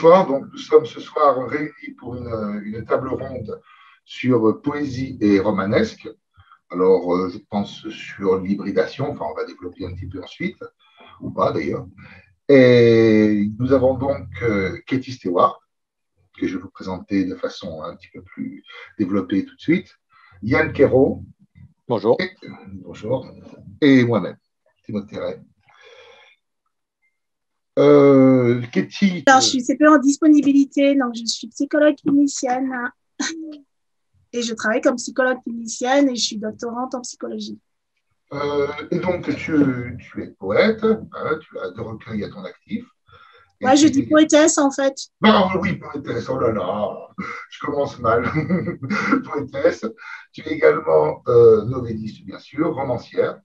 bonsoir. Donc, nous sommes ce soir réunis pour une, table ronde sur poésie et romanesque. Alors, euh, je pense sur l'hybridation, enfin, on va développer un petit peu ensuite, ou pas d'ailleurs. Et nous avons donc euh, Katie Stewart, que je vais vous présenter de façon un petit peu plus développée tout de suite. Yann Quérault. Bonjour. bonjour. Et moi-même, Timothée Ray. Euh, Katie. Alors, je suis CP en disponibilité, donc je suis psychologue clinicienne et je travaille comme psychologue clinicienne et je suis doctorante en psychologie. Euh, et donc, tu, tu es poète, hein, tu as deux recueils à ton actif. Moi, je dis poétesse en fait. Non, oui, poétesse, oh là là, je commence mal. poétesse. Tu es également euh, novelliste, bien sûr, romancière.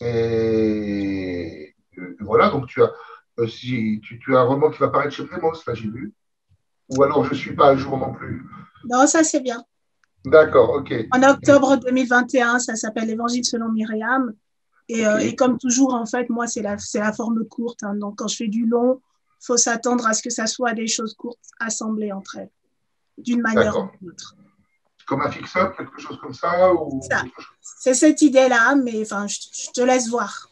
Et voilà, donc tu as, euh, si, tu, tu, as un roman qui va paraître chez Nemos, là j'ai vu. Ou alors je ne suis pas à jour non plus. Non, ça c'est bien. D'accord, ok. En octobre 2021, ça s'appelle Évangile selon Myriam. Et, euh, et, comme toujours, en fait, moi, c'est la, la forme courte. Hein. Donc, quand je fais du long, il faut s'attendre à ce que ça soit des choses courtes assemblées entre elles, d'une manière ou d'une autre. Comme un fix-up, quelque chose comme ça, C'est cette idée-là, mais enfin, je, te laisse voir.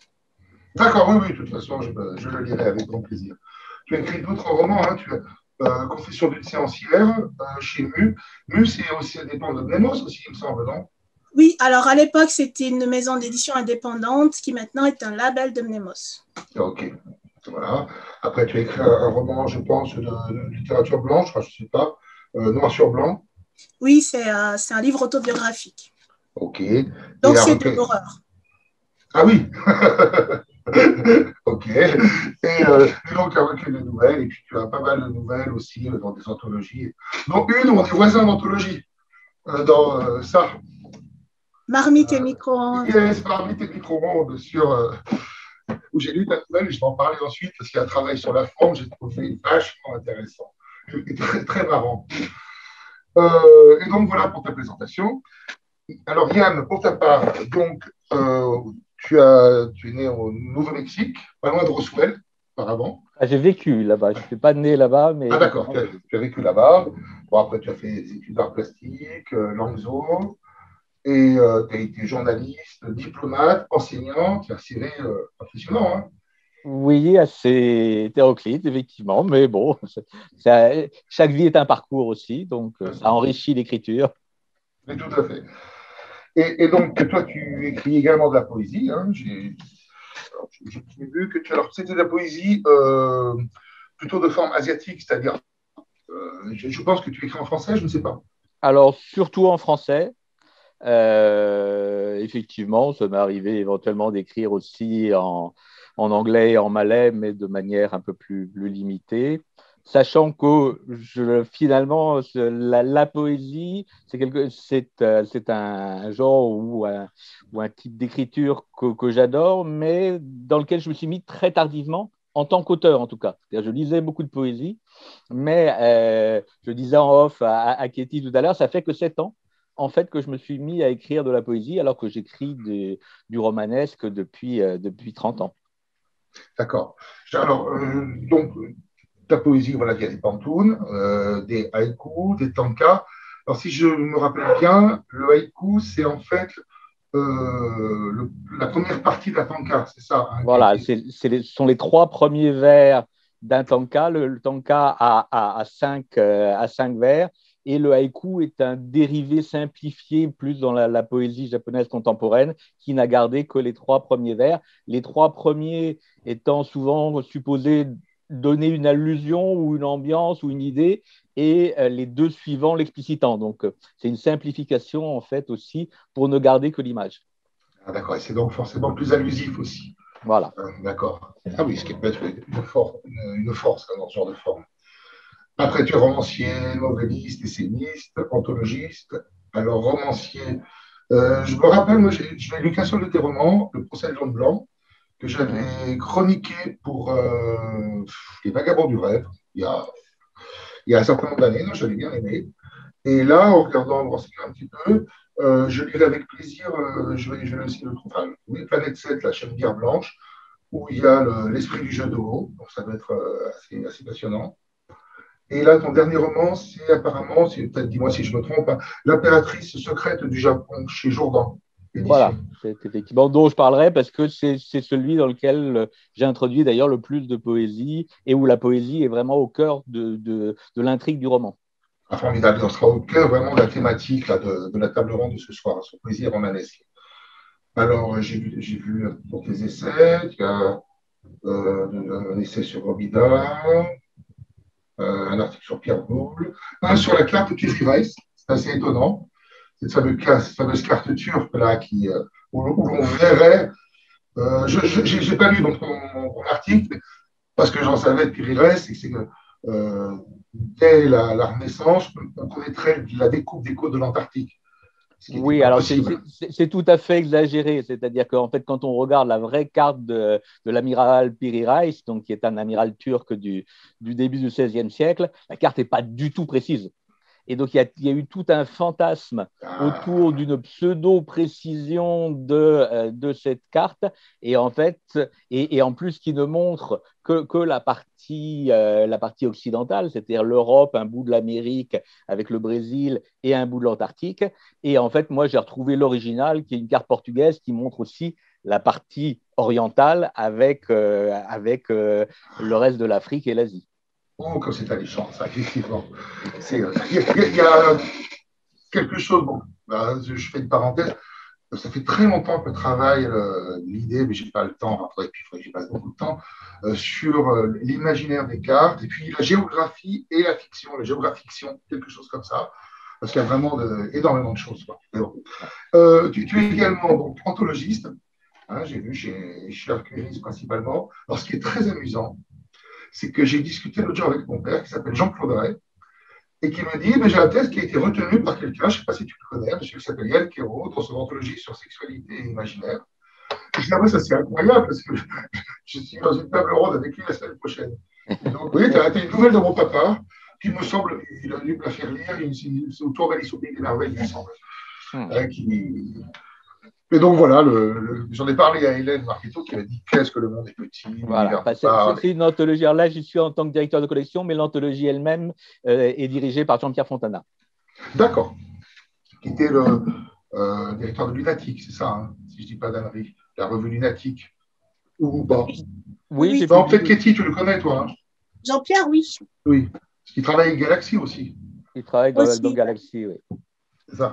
D'accord, oui, oui, de toute façon, je, je, le lirai avec grand plaisir. Tu as écrit d'autres romans, hein, tu as euh, Confession d'une séancière euh, chez MU. MU, c'est aussi dépend de Nemos aussi, il me semble, non? Oui, alors à l'époque, c'était une maison d'édition indépendante qui maintenant est un label de Mnemos. Ok, voilà. Après, tu as écrit un roman, je pense, de, littérature blanche, je ne sais pas, euh, noir sur blanc. Oui, c'est un livre autobiographique. Ok. Donc, c'est de l'horreur. Ah oui ok. Et, euh, et, donc, recueil de nouvelles, et puis tu as pas mal de nouvelles aussi euh, dans des anthologies. Donc, une, on est voisins d'anthologie euh, dans euh, ça. Marmite et micro-ondes. Yes, Marmite et micro-ondes, sur, euh, où j'ai lu ta nouvelle, et je vais en parler ensuite, parce qu'il y a un travail sur la forme, j'ai trouvé vachement intéressant et très, très marrant. et donc, voilà pour ta présentation. Alors, Yann, pour ta part, donc, tu, as, tu es né au Nouveau-Mexique, pas loin de Roswell, auparavant. Ah, j'ai vécu là-bas. Je ne suis pas né là-bas, mais. Ah, d'accord, tu, as vécu là-bas. Bon, après, tu as fait des études d'art plastique, euh, Langso, et euh, tu as été journaliste, diplomate, enseignant. Tu as CV euh, impressionnant. Hein oui, assez hétéroclite, effectivement, mais bon, ça, chaque vie est un parcours aussi, donc euh, ça enrichit l'écriture. tout à fait. Et, donc, toi, tu écris également de la poésie. Hein. J'ai vu que. Alors, c'était de la poésie euh, plutôt de forme asiatique, c'est-à-dire. Euh, je, pense que tu écris en français, je ne sais pas. Alors, surtout en français. Euh, effectivement, ça m'est arrivé éventuellement d'écrire aussi en, anglais et en malais, mais de manière un peu plus limitée sachant que finalement, la, poésie, c'est euh, un genre ou un, ou un type d'écriture que, que j'adore, mais dans lequel je me suis mis très tardivement, en tant qu'auteur en tout cas. Je lisais beaucoup de poésie, mais euh, je disais en off à, à Katie tout à l'heure, ça fait que sept ans en fait que je me suis mis à écrire de la poésie alors que j'écris du romanesque depuis, euh, depuis 30 ans. D'accord. Alors, donc, ta poésie, voilà, il y a des pantounes, euh, des haïkus, des tankas. Alors, si je me rappelle bien, le haïku, c'est en fait euh, la première partie d'un tanka, c'est ça hein, Voilà, ce sont les trois premiers vers d'un tanka. Le, tanka a, a, cinq, euh, a, cinq, vers et le haïku est un dérivé simplifié plus dans la, la poésie japonaise contemporaine qui n'a gardé que les trois premiers vers. Les trois premiers étant souvent supposés donner une allusion ou une ambiance ou une idée et euh, les deux suivants l'explicitant. Donc, euh, c'est une simplification en fait aussi pour ne garder que l'image. Ah, d'accord, et c'est donc forcément plus allusif aussi. Voilà. Euh, d'accord. Ah oui, ce qui peut être une, force, une, force dans ce genre de forme. Après, tu es romancier, novelliste, esséniste, anthologiste. Alors, romancier, je me rappelle, moi, j'ai lu qu'un seul de tes romans, Le procès de Jean Blanc que j'avais chroniqué pour euh, Les Vagabonds du Rêve, il y a, il y a un certain nombre d'années, j'avais bien aimé. Et là, en regardant, voir un petit peu, euh, je lirai avec plaisir, euh, je, vais, aussi le trouver, enfin, oui, Planète 7, la chaîne Bière Blanche, où il y a l'esprit du jeu de haut, donc ça doit être assez, assez passionnant. Et là, ton dernier roman, c'est apparemment, peut-être dis-moi si je me trompe, hein, L'impératrice secrète du Japon chez Jourdan. Voilà, c'est effectivement dont je parlerai parce que c'est celui dans lequel euh, j'ai introduit d'ailleurs le plus de poésie et où la poésie est vraiment au cœur de, de, l'intrigue du roman. Ah, formidable, on sera au cœur vraiment de la thématique là, de, la table ronde de ce soir, sur poésie romanesque. Alors, j'ai vu, vu pour tes essais, il y a euh, un essai sur Robida, euh, un article sur Pierre Boulle, un sur la carte Kirchweiss, c'est assez étonnant cette fameuse, carte turque là, qui, euh, où, l'on verrait. Euh, je n'ai pas lu donc, mon, article parce que j'en savais depuis c'est que euh, dès la, Renaissance, on connaîtrait la découpe des côtes de l'Antarctique. Oui, alors c'est tout à fait exagéré. C'est-à-dire qu'en fait, quand on regarde la vraie carte de, l'amiral Piri Reis, donc qui est un amiral turc du, du début du XVIe siècle, la carte n'est pas du tout précise. Et donc, il y, a, eu tout un fantasme autour d'une pseudo-précision de, euh, de, cette carte. Et en fait, et, en plus, qui ne montre que, que la, partie, euh, la partie occidentale, c'est-à-dire l'Europe, un bout de l'Amérique avec le Brésil et un bout de l'Antarctique. Et en fait, moi, j'ai retrouvé l'original, qui est une carte portugaise qui montre aussi la partie orientale avec, euh, avec le reste de l'Afrique et l'Asie. Oh, comme c'est alléchant, ça, effectivement. Euh, il y, a quelque chose, bon, bah, je fais une parenthèse, ça fait très longtemps que je travaille euh, l'idée, mais je n'ai pas le temps, et puis j'y passe beaucoup de temps, euh, sur l'imaginaire des cartes, et puis la géographie et la fiction, la géographie-fiction, quelque chose comme ça, parce qu'il y a vraiment énormément de choses. tu, es également donc, anthologiste, hein, j'ai vu chez, chez principalement. Alors, ce qui est très amusant, c'est que j'ai discuté l'autre jour avec mon père, qui s'appelle Jean-Claude Ray, et qui me dit mais J'ai un thèse qui a été retenu par quelqu'un, je ne sais pas si tu le connais, monsieur qui s'appelle Yann Kéro, dans son anthologie sur sexualité et imaginaire. Et je dis ah, ça c'est incroyable, parce que je suis dans une table ronde avec lui la semaine prochaine. donc, oui, tu as une nouvelle de mon papa, qui me semble, il a dû me la faire lire, c'est autour d'Alice au Pays des Merveilles, il me semble. Hmm. Hein, qui, et donc voilà, j'en ai parlé à Hélène Marqueto qui m'a dit qu'est-ce que le monde est petit. Voilà, bah, c'est une anthologie. Alors là, j'y suis en tant que directeur de collection, mais l'anthologie elle-même euh, est dirigée par Jean-Pierre Fontana. D'accord. Qui était le euh, directeur de Lunatique, c'est ça, hein, si je ne dis pas d'annerie. La revue Lunatique. Ou pas Oui, En fait, Katie, tu le connais, toi hein Jean-Pierre, oui. Oui. Parce qu'il travaille avec Galaxy aussi. Il travaille dans, dans Galaxy, oui. C'est ça.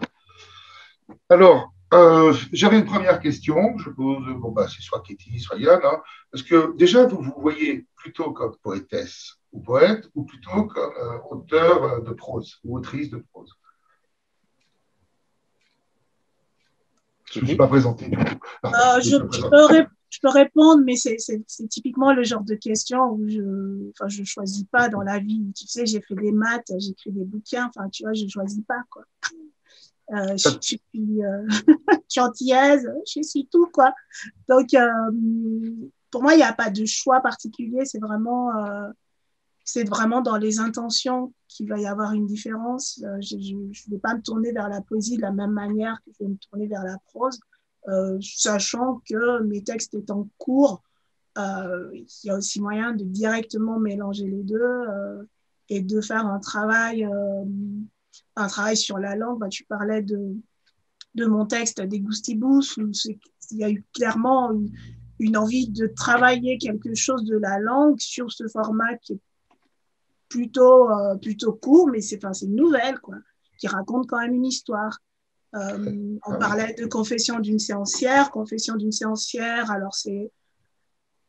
Alors, euh, j'avais une première question, je pose, bon, bah, c'est soit Katie, soit Yann, hein. parce que déjà, vous vous voyez plutôt comme poétesse ou poète, ou plutôt comme euh, auteur euh, de prose ou autrice de prose Je ne suis pas présenté du tout. je, peux répondre, mais c'est typiquement le genre de question où je ne je choisis pas dans la vie. Tu sais, j'ai fait des maths, j'écris des bouquins, enfin, tu vois, je ne choisis pas. Quoi. Euh, je, suis euh, antillaise, je suis tout, quoi. Donc, euh, pour moi, il n'y a pas de choix particulier, c'est vraiment, euh, c'est vraiment dans les intentions qu'il va y avoir une différence. je ne vais pas me tourner vers la poésie de la même manière que je vais me tourner vers la prose, sachant que mes textes étant courts, il y a aussi moyen de directement mélanger les deux et de faire un travail un travail sur la langue. Bah, tu parlais de, de mon texte des Goustibous, où il y a eu clairement une, envie de travailler quelque chose de la langue sur ce format qui est plutôt, euh, plutôt court, mais c'est une nouvelle, quoi, qui raconte quand même une histoire. Euh, on parlait de confession d'une séancière. Confession d'une séancière, alors c'est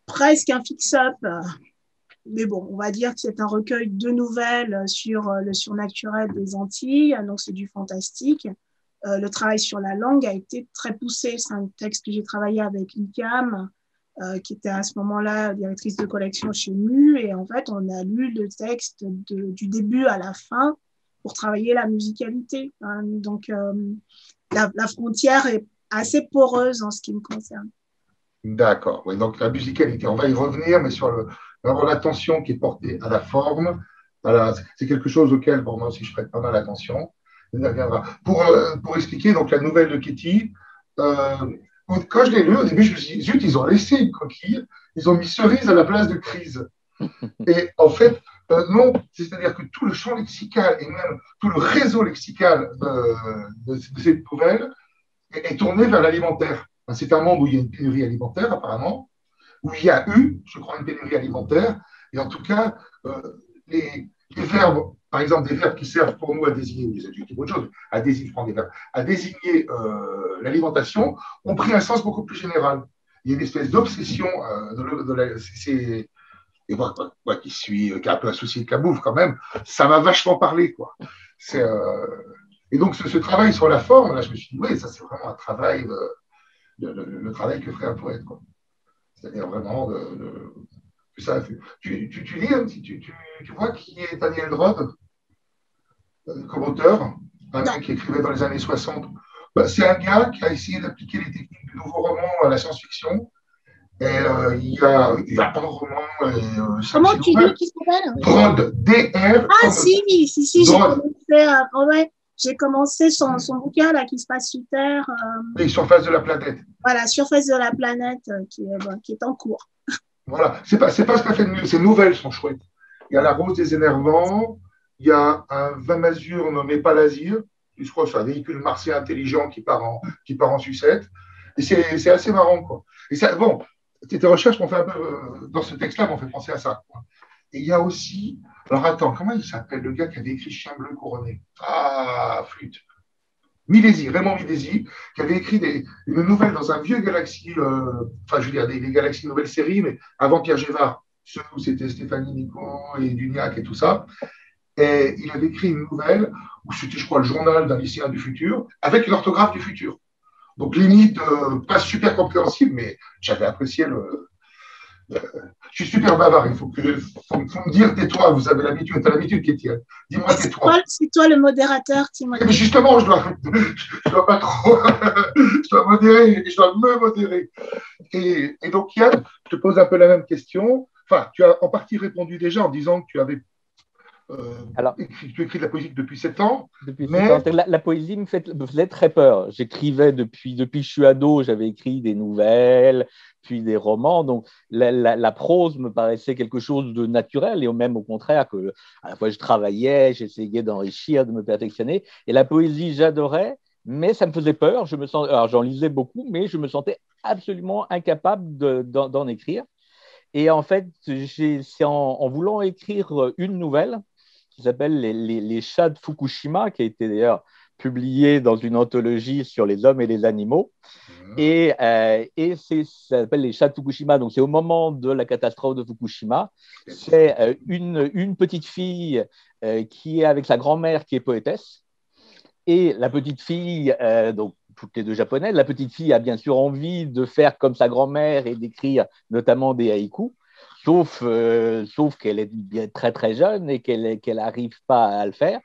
presque un fix-up mais bon, on va dire que c'est un recueil de nouvelles sur euh, le surnaturel des Antilles, donc c'est du fantastique. Euh, le travail sur la langue a été très poussé. C'est un texte que j'ai travaillé avec Icam, euh, qui était à ce moment-là directrice de collection chez MU. Et en fait, on a lu le texte du début à la fin pour travailler la musicalité. Hein. Donc, la, la, frontière est assez poreuse en ce qui me concerne. D'accord. Oui, donc la musicalité, on va y revenir, mais sur le, avoir l'attention qui est portée à la forme, c'est quelque chose auquel, pour moi aussi, je prête pas mal attention. Pour, euh, pour expliquer donc, la nouvelle de Kitty, euh, quand je l'ai lu, au début, je me suis dit, zut, ils ont laissé une coquille, ils ont mis cerise à la place de crise. Et en fait, euh, non, c'est-à-dire que tout le champ lexical et même tout le réseau lexical de, cette nouvelle est, tourné vers l'alimentaire. C'est un monde où il y a une pénurie alimentaire, apparemment, où il y a eu, je crois, une pénurie alimentaire. Et en tout cas, euh, les, verbes, par exemple, des verbes qui servent pour nous à désigner, ou adjectifs autre chose, à désigner, à désigner euh, l'alimentation, ont pris un sens beaucoup plus général. Il y a une espèce d'obsession de, de, la, et moi, qui suis qui a un peu un souci de la bouffe quand même, ça m'a vachement parlé quoi. Euh, et donc ce, travail sur la forme, là, je me suis dit oui, ça c'est vraiment un travail, le, travail que ferait un poète quoi. C'est-à-dire vraiment de, ça. Tu, tu, tu lis, tu, tu, vois qui est Daniel Drode euh, comme auteur, un mec qui écrivait dans les années 60. Bah, c'est un gars qui a essayé d'appliquer les techniques du nouveau roman à la science-fiction et euh, il y a, il y a pas vraiment. Euh, Comment tu dis qu'il s'appelle? Drod, D-R. Ah, si, si, si, j'ai commencé, euh, ouais, j'ai commencé son, son, bouquin là, qui se passe sur Terre. Euh, oui, Surface de la planète. Voilà, Surface de la planète qui, est, qui est en cours. Voilà, c'est pas, pas ce qu'a fait de mieux, ces nouvelles sont chouettes. Il y a La Rose des Énervants, il y a un Vamazur nommé Palazir, je crois que c'est un véhicule martien intelligent qui part en, qui part en sucette. Et c'est assez marrant, quoi. Et ça, bon, tes recherches m'ont fait un peu, euh, dans ce texte-là, m'ont fait penser à ça. Et il y a aussi, alors attends, comment il s'appelle le gars qui avait écrit Chien bleu couronné? Ah, flûte. Milési, Raymond Milési, qui avait écrit des, une nouvelle dans un vieux galaxie, euh, enfin je veux dire des, galaxies nouvelles séries, mais avant Pierre Gévard, ceux où c'était Stéphanie Nicon et Duniac et tout ça. Et il avait écrit une nouvelle où c'était, je crois, le journal d'un lycéen du futur, avec une orthographe du futur. Donc, limite, euh, pas super compréhensible, mais j'avais apprécié le. Euh, je suis super bavard, il faut, que, faut, me dire tais-toi, vous avez l'habitude, tu as l'habitude, Kétienne. Dis-moi tais-toi. C'est toi le modérateur, qui Mais justement, je dois, je dois pas trop. je dois modérer, je dois me modérer. Et, et donc, Yann, je te pose un peu la même question. Enfin, tu as en partie répondu déjà en disant que tu avais euh, Alors, tu écris de la poésie depuis 7 ans. Depuis mais... ans. La, poésie me, fait, me, faisait très peur. J'écrivais depuis, depuis que je suis ado, j'avais écrit des nouvelles, puis des romans. Donc la, prose me paraissait quelque chose de naturel et même au contraire que à la fois je travaillais, j'essayais d'enrichir, de me perfectionner. Et la poésie, j'adorais, mais ça me faisait peur. Je me sens, alors j'en lisais beaucoup, mais je me sentais absolument incapable d'en écrire. Et en fait, c'est en, en, voulant écrire une nouvelle qui s'appelle les, les, chats de Fukushima, qui a été d'ailleurs publié dans une anthologie sur les hommes et les animaux. Mmh. Et, euh, et ça s'appelle les chats de Fukushima. Donc, c'est au moment de la catastrophe de Fukushima. C'est euh, une, une, petite fille euh, qui est avec sa grand-mère qui est poétesse. Et la petite fille, donc toutes les deux japonaises, la petite fille a bien sûr envie de faire comme sa grand-mère et d'écrire notamment des haïkus sauf, euh, sauf qu'elle est bien, très très jeune et qu'elle n'arrive pas à le faire.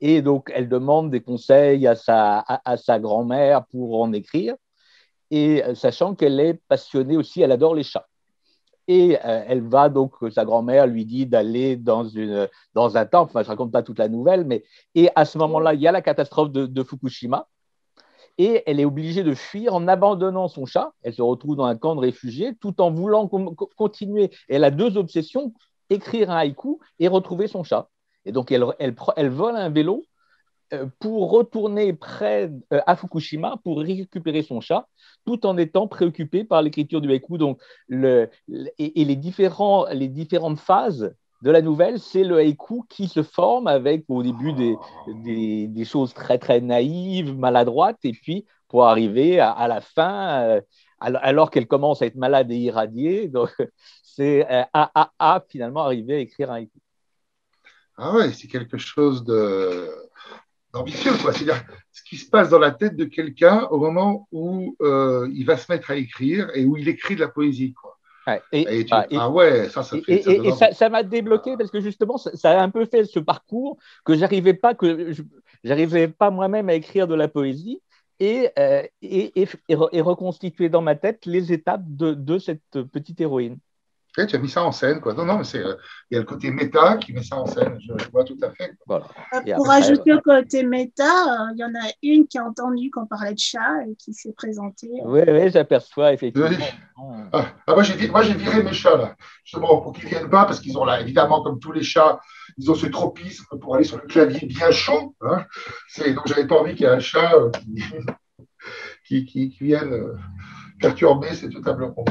Et donc, elle demande des conseils à sa, à, sa grand-mère pour en écrire, et euh, sachant qu'elle est passionnée aussi, elle adore les chats. Et euh, elle va donc, sa grand-mère lui dit d'aller dans, dans un temple, enfin je ne raconte pas toute la nouvelle, mais et à ce moment-là, il y a la catastrophe de Fukushima, et elle est obligée de fuir en abandonnant son chat. Elle se retrouve dans un camp de réfugiés tout en voulant continuer. Elle a deux obsessions, écrire un haïku et retrouver son chat. Et donc elle, elle, vole un vélo euh, pour retourner près euh, à Fukushima pour récupérer son chat, tout en étant préoccupée par l'écriture du haïku. Donc, le, et, les, différents, les différentes phases de la nouvelle, c'est le haïku qui se forme avec au début des, des, choses très très naïves, maladroites, et puis pour arriver à, la fin, euh, alors qu'elle commence à être malade et irradiée, c'est euh, à, finalement arriver à écrire un haïku. Ah ouais, c'est quelque chose de d'ambitieux, quoi. C'est-à-dire ce qui se passe dans la tête de quelqu'un au moment où euh, il va se mettre à écrire et où il écrit de la poésie, quoi. Et, ah ouais, ça, ça fait, Et, ça m'a débloqué parce que justement, ça, a un peu fait ce parcours que j'arrivais pas, que j'arrivais pas moi-même à écrire de la poésie et, euh, et, reconstituer dans ma tête les étapes de, de cette petite héroïne. Tu as mis ça en scène. Quoi. Non, non, mais euh, il y a le côté méta qui met ça en scène. Je, vois tout à fait. Voilà. Euh, pour ajouter au côté méta, euh, il y en a une qui a entendu qu'on parlait de chat et qui s'est présentée. Oui, oui, j'aperçois effectivement. Ah, ah, moi, j'ai viré mes chats, là, justement, pour qu'ils ne viennent pas, parce qu'ils ont là, évidemment, comme tous les chats, ils ont ce tropisme pour aller sur le clavier bien chaud. Hein. Donc, j'avais pas envie qu'il y ait un chat qui, qui, qui, vienne perturber cette table ronde.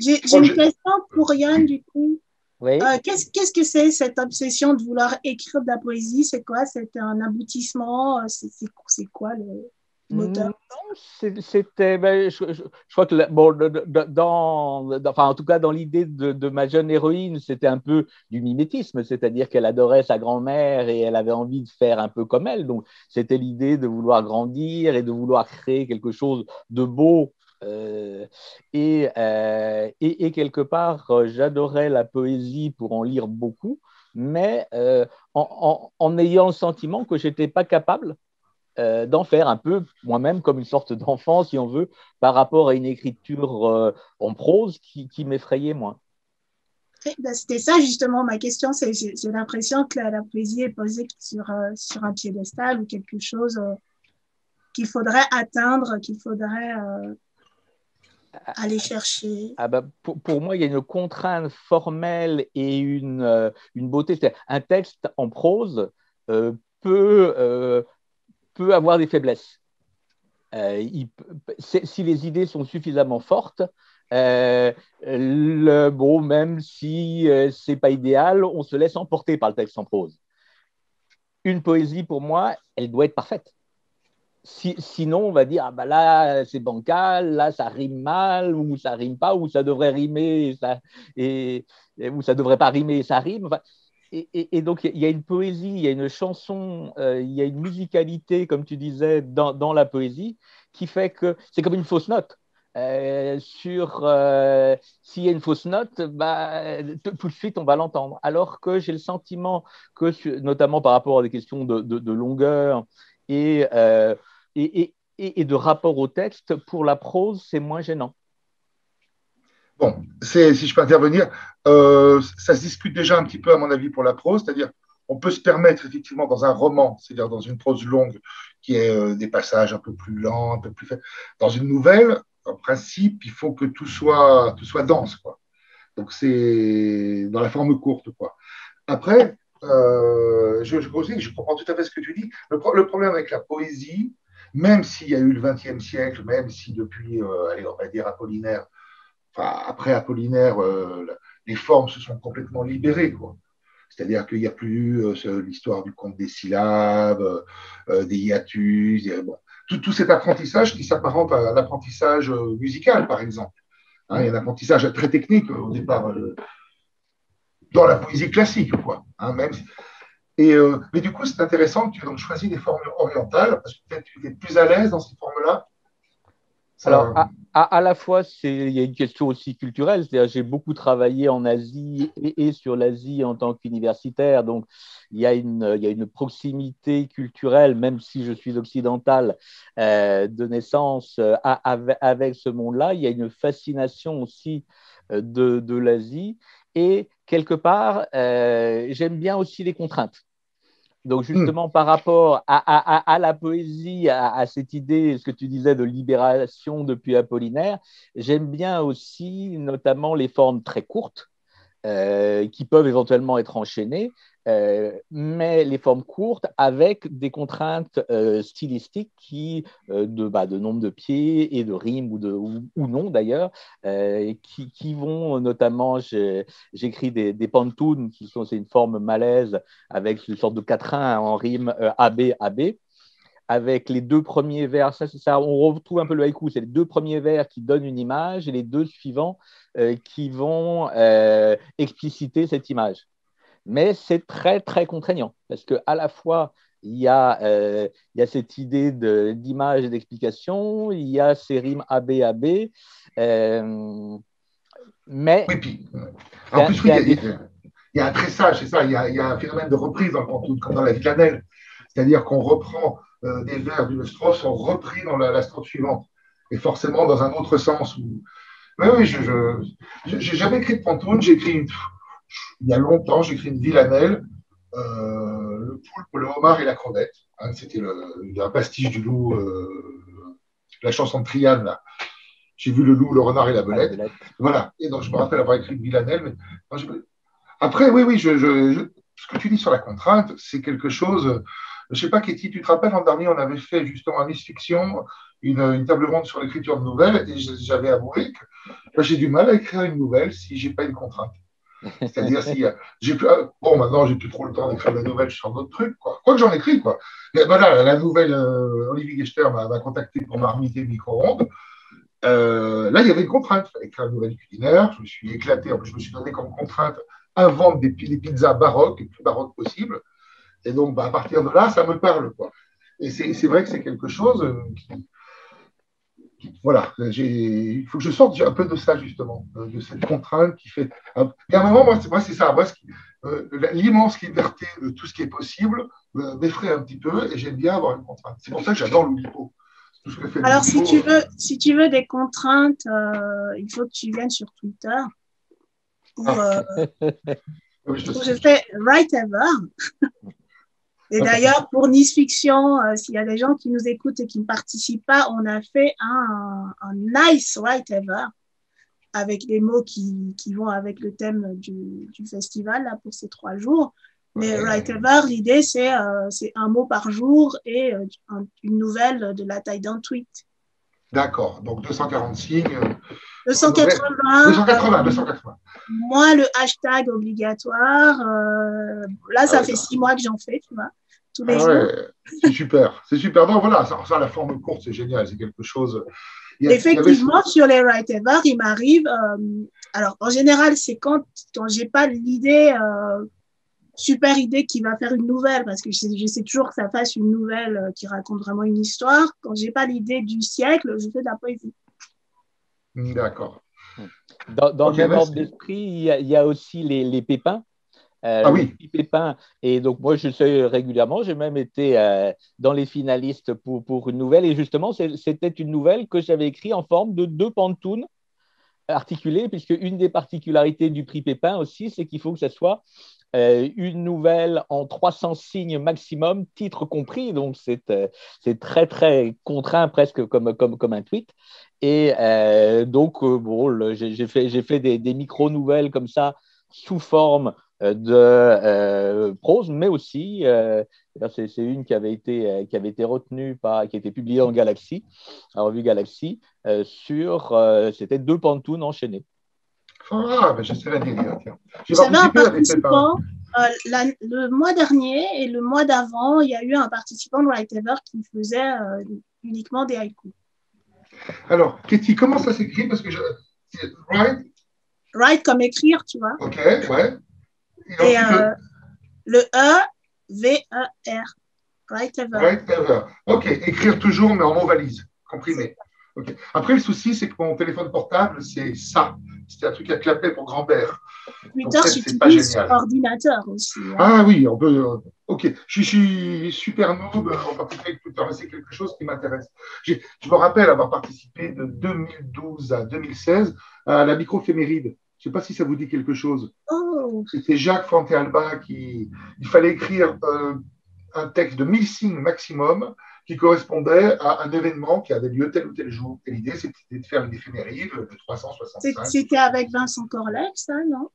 J'ai une question pour Yann, du coup. Oui. Euh, Qu'est-ce que c'est cette obsession de vouloir écrire de la poésie? C'est quoi? C'est un aboutissement? C'est quoi le moteur? Non, c'était. Ben, je, crois que bon, dans, enfin, en tout cas, dans l'idée de, de, ma jeune héroïne, c'était un peu du mimétisme, c'est-à-dire qu'elle adorait sa grand-mère et elle avait envie de faire un peu comme elle. Donc, c'était l'idée de vouloir grandir et de vouloir créer quelque chose de beau euh, euh, et, et, quelque part, euh, j'adorais la poésie pour en lire beaucoup, mais en, ayant le sentiment que je n'étais pas capable d'en faire un peu moi-même comme une sorte d'enfant, si on veut, par rapport à une écriture en prose qui, m'effrayait moins. Ben, c'était ça justement ma question. C'est, j'ai, l'impression que la, poésie est posée sur, sur un piédestal ou quelque chose qu'il faudrait atteindre, qu'il faudrait aller chercher ah bah, pour, moi, il y a une contrainte formelle et une, euh, une beauté. Un texte en prose euh, peut, euh, peut avoir des faiblesses. Il, si les idées sont suffisamment fortes, le, bon, même si c'est pas idéal, on se laisse emporter par le texte en prose. Une poésie, pour moi, elle doit être parfaite sinon, on va dire, ah bah là, c'est bancal, là, ça rime mal, ou ça rime pas, ou ça devrait rimer, et ça, ou ça devrait pas rimer et ça rime. et, donc, il y a une poésie, il y a une chanson, euh, il y a une musicalité, comme tu disais, dans, la poésie, qui fait que c'est comme une fausse note. Euh, sur euh, s'il y a une fausse note, bah, tout de suite on va l'entendre. Alors que j'ai le sentiment que, notamment par rapport à des questions de, de, longueur et et, de rapport au texte, pour la prose, c'est moins gênant. Bon, si je peux intervenir, euh, ça se discute déjà un petit peu, à mon avis, pour la prose, c'est-à-dire on peut se permettre effectivement dans un roman, c'est-à-dire dans une prose longue, qui est euh, des passages un peu plus lents, un peu plus faits. Dans une nouvelle, en principe, il faut que tout soit, tout soit dense, quoi. Donc c'est dans la forme courte, quoi. Après, euh, je, je, comprends tout à fait ce que tu dis. Le problème avec la poésie, même s'il y a eu le XXe siècle, même si depuis, euh, allez, on va dire Apollinaire, enfin, après Apollinaire, euh, les formes se sont complètement libérées, quoi. C'est-à-dire qu'il n'y a plus euh, l'histoire du compte des syllabes, des hiatus, tout, tout, cet apprentissage qui s'apparente à l'apprentissage musical, par exemple. Hein, il y a un apprentissage très technique au départ dans la poésie classique, quoi. Hein, euh, mais du coup, c'est intéressant que tu aies donc choisi des formes orientales, parce que peut-être tu es plus à l'aise dans ces formes-là. Alors, à, la fois, il y a une question aussi culturelle, c'est-à-dire j'ai beaucoup travaillé en Asie et, sur l'Asie en tant qu'universitaire, donc il y, a une, il y, a une, proximité culturelle, même si je suis occidental euh, de naissance euh, avec, avec, ce monde-là, il y a une fascination aussi de, de l'Asie, et quelque part, j'aime bien aussi les contraintes. Donc hmm. justement, par rapport à, la poésie, à, cette idée, ce que tu disais de libération depuis Apollinaire, j'aime bien aussi notamment les formes très courtes euh, qui peuvent éventuellement être enchaînées, euh, mais les formes courtes avec des contraintes euh, stylistiques qui, de, bah, de, nombre de pieds et de rimes ou, de, ou, non d'ailleurs, qui, qui, vont notamment, j'écris des, des pantounes, qui sont une forme malaise avec une sorte de quatrain en rime AB, AB avec les deux premiers vers. Ça, on retrouve un peu le haïku. C'est les deux premiers vers qui donnent une image et les deux suivants euh, qui vont euh, expliciter cette image. Mais c'est très, très contraignant parce qu'à la fois, il y, a, euh, il y a cette idée d'image et d'explication, il y a ces rimes AB, AB. mais. Oui, puis, en plus, oui, il, y a, un tressage, c'est ça. Il y, a, il y, a, un phénomène de reprise dans, comme dans la vie C'est-à-dire qu'on reprend euh, des vers d'une strophe sont repris dans la, strophe suivante, et forcément dans un autre sens. Oui, oui, je n'ai jamais écrit de Pantone. J'ai écrit, il y a longtemps, j'ai écrit une villanelle, euh, le poulpe, le homard et la crevette. Hein, C'était un pastiche du loup, euh, la chanson de Triane. J'ai vu le loup, le renard et la belette. Voilà. Et donc, je me rappelle avoir écrit une villanelle. Mais... Après, oui, oui, je, ce que tu dis sur la contrainte, c'est quelque chose. Je ne sais pas, Katie, tu te rappelles, l'an dernier, on avait fait justement en Fiction une, table ronde sur l'écriture de nouvelles et j'avais avoué que j'ai du mal à écrire une nouvelle si je n'ai pas une contrainte. C'est-à-dire, si j'ai plus, bon, maintenant, j'ai plus trop le temps d'écrire des nouvelles sur d'autres trucs, quoi. Quoi que j'en écris, quoi. Mais voilà, la nouvelle, euh, Olivier Gechter m'a contacté pour m'armiter micro-ondes. Euh, là, il y avait une contrainte. Écrire une nouvelle culinaire. Je me suis éclaté. En plus, je me suis donné comme contrainte inventer des, des pizzas baroques, les plus baroques possibles. Et donc, bah, à partir de là, ça me parle, quoi. Et c'est vrai que c'est quelque chose euh, qui, voilà, il faut que je sorte un peu de ça, justement, de cette contrainte qui fait. Et à un moment, moi, c'est ça. Moi, euh, l'immense liberté de tout ce qui est possible m'effraie un petit peu et j'aime bien avoir une contrainte. C'est pour ça que j'adore l'Oulipo. Alors, si, tu veux, si tu veux des contraintes, euh, il faut que tu viennes sur Twitter. ah. euh, je fais Right Ever. Et d'ailleurs, pour Nice Fiction, euh, s'il y a des gens qui nous écoutent et qui ne participent pas, on a fait un, un nice right ever avec les mots qui, qui, vont avec le thème du, du festival là, pour ces trois jours. Mais right ever, l'idée, c'est euh, un mot par jour et euh, une nouvelle de la taille d'un tweet. D'accord, donc 240 signes. 280. 280, 280. Moi, le hashtag obligatoire, là, ça ah fait six mois que j'en fais, tu vois. Ah c'est super, c'est super. Non, voilà, ça, la forme courte, c'est génial, c'est quelque chose. Effectivement, sur les Right Ever, il m'arrive. Euh, alors, en général, c'est quand, quand j'ai pas l'idée, euh, super idée qui va faire une nouvelle, parce que j'essaie toujours que ça fasse une nouvelle euh, qui raconte vraiment une histoire. Quand j'ai pas l'idée du siècle, je fais de la poésie. D'accord. Dans, le même ordre d'esprit, il, y a aussi les, les pépins. Euh, ah oui. Pépin. Et donc, moi, je sais régulièrement, j'ai même été euh, dans les finalistes pour, pour, une nouvelle. Et justement, c'était une nouvelle que j'avais écrite en forme de deux pantounes articulées, puisque une des particularités du prix Pépin aussi, c'est qu'il faut que ce soit euh, une nouvelle en 300 signes maximum, titre compris. Donc, c'est très, très contraint, presque comme, comme, comme un tweet. Et donc, bon, j'ai fait, fait des, des micro-nouvelles comme ça sous forme euh, de euh, prose, mais aussi, euh, c'est une qui avait, été, qui avait été retenue, par, qui a été publiée en Galaxy, la revue Galaxy, sur, c'était deux pantounes enchaînées. Ah, mais je sais la dire, tiens. J'avais un participant, le mois dernier et le mois d'avant, il y a eu un participant de Writever qui faisait uniquement des haïkus. Alors, Katie, comment ça s'écrit? Parce que je. Write Write comme écrire, tu vois. Ok, ouais. Et, euh, le E, V-E-R. Right ever. Right ever. OK. Écrire toujours, mais en mots valise, comprimé. Après, le souci, c'est que mon téléphone portable, c'est ça. C'est un truc à clapet pour grand-père. Twitter, tu sur ordinateur aussi. Hein. Ah oui, on peut. Euh, OK. Je, suis super noob en particulier avec Twitter, c'est quelque chose qui m'intéresse. Je me rappelle avoir participé de 2012 à 2016 à la microphéméride. Je ne sais pas si ça vous dit quelque chose. Oh. C'était Jacques Franté-Alba qui. Il fallait écrire euh, un texte de 1000 signes maximum qui correspondait à un événement qui avait lieu tel ou tel jour. Et l'idée, c'était de faire une éphéméride de 365. C'était avec Vincent Corlet, ça, non?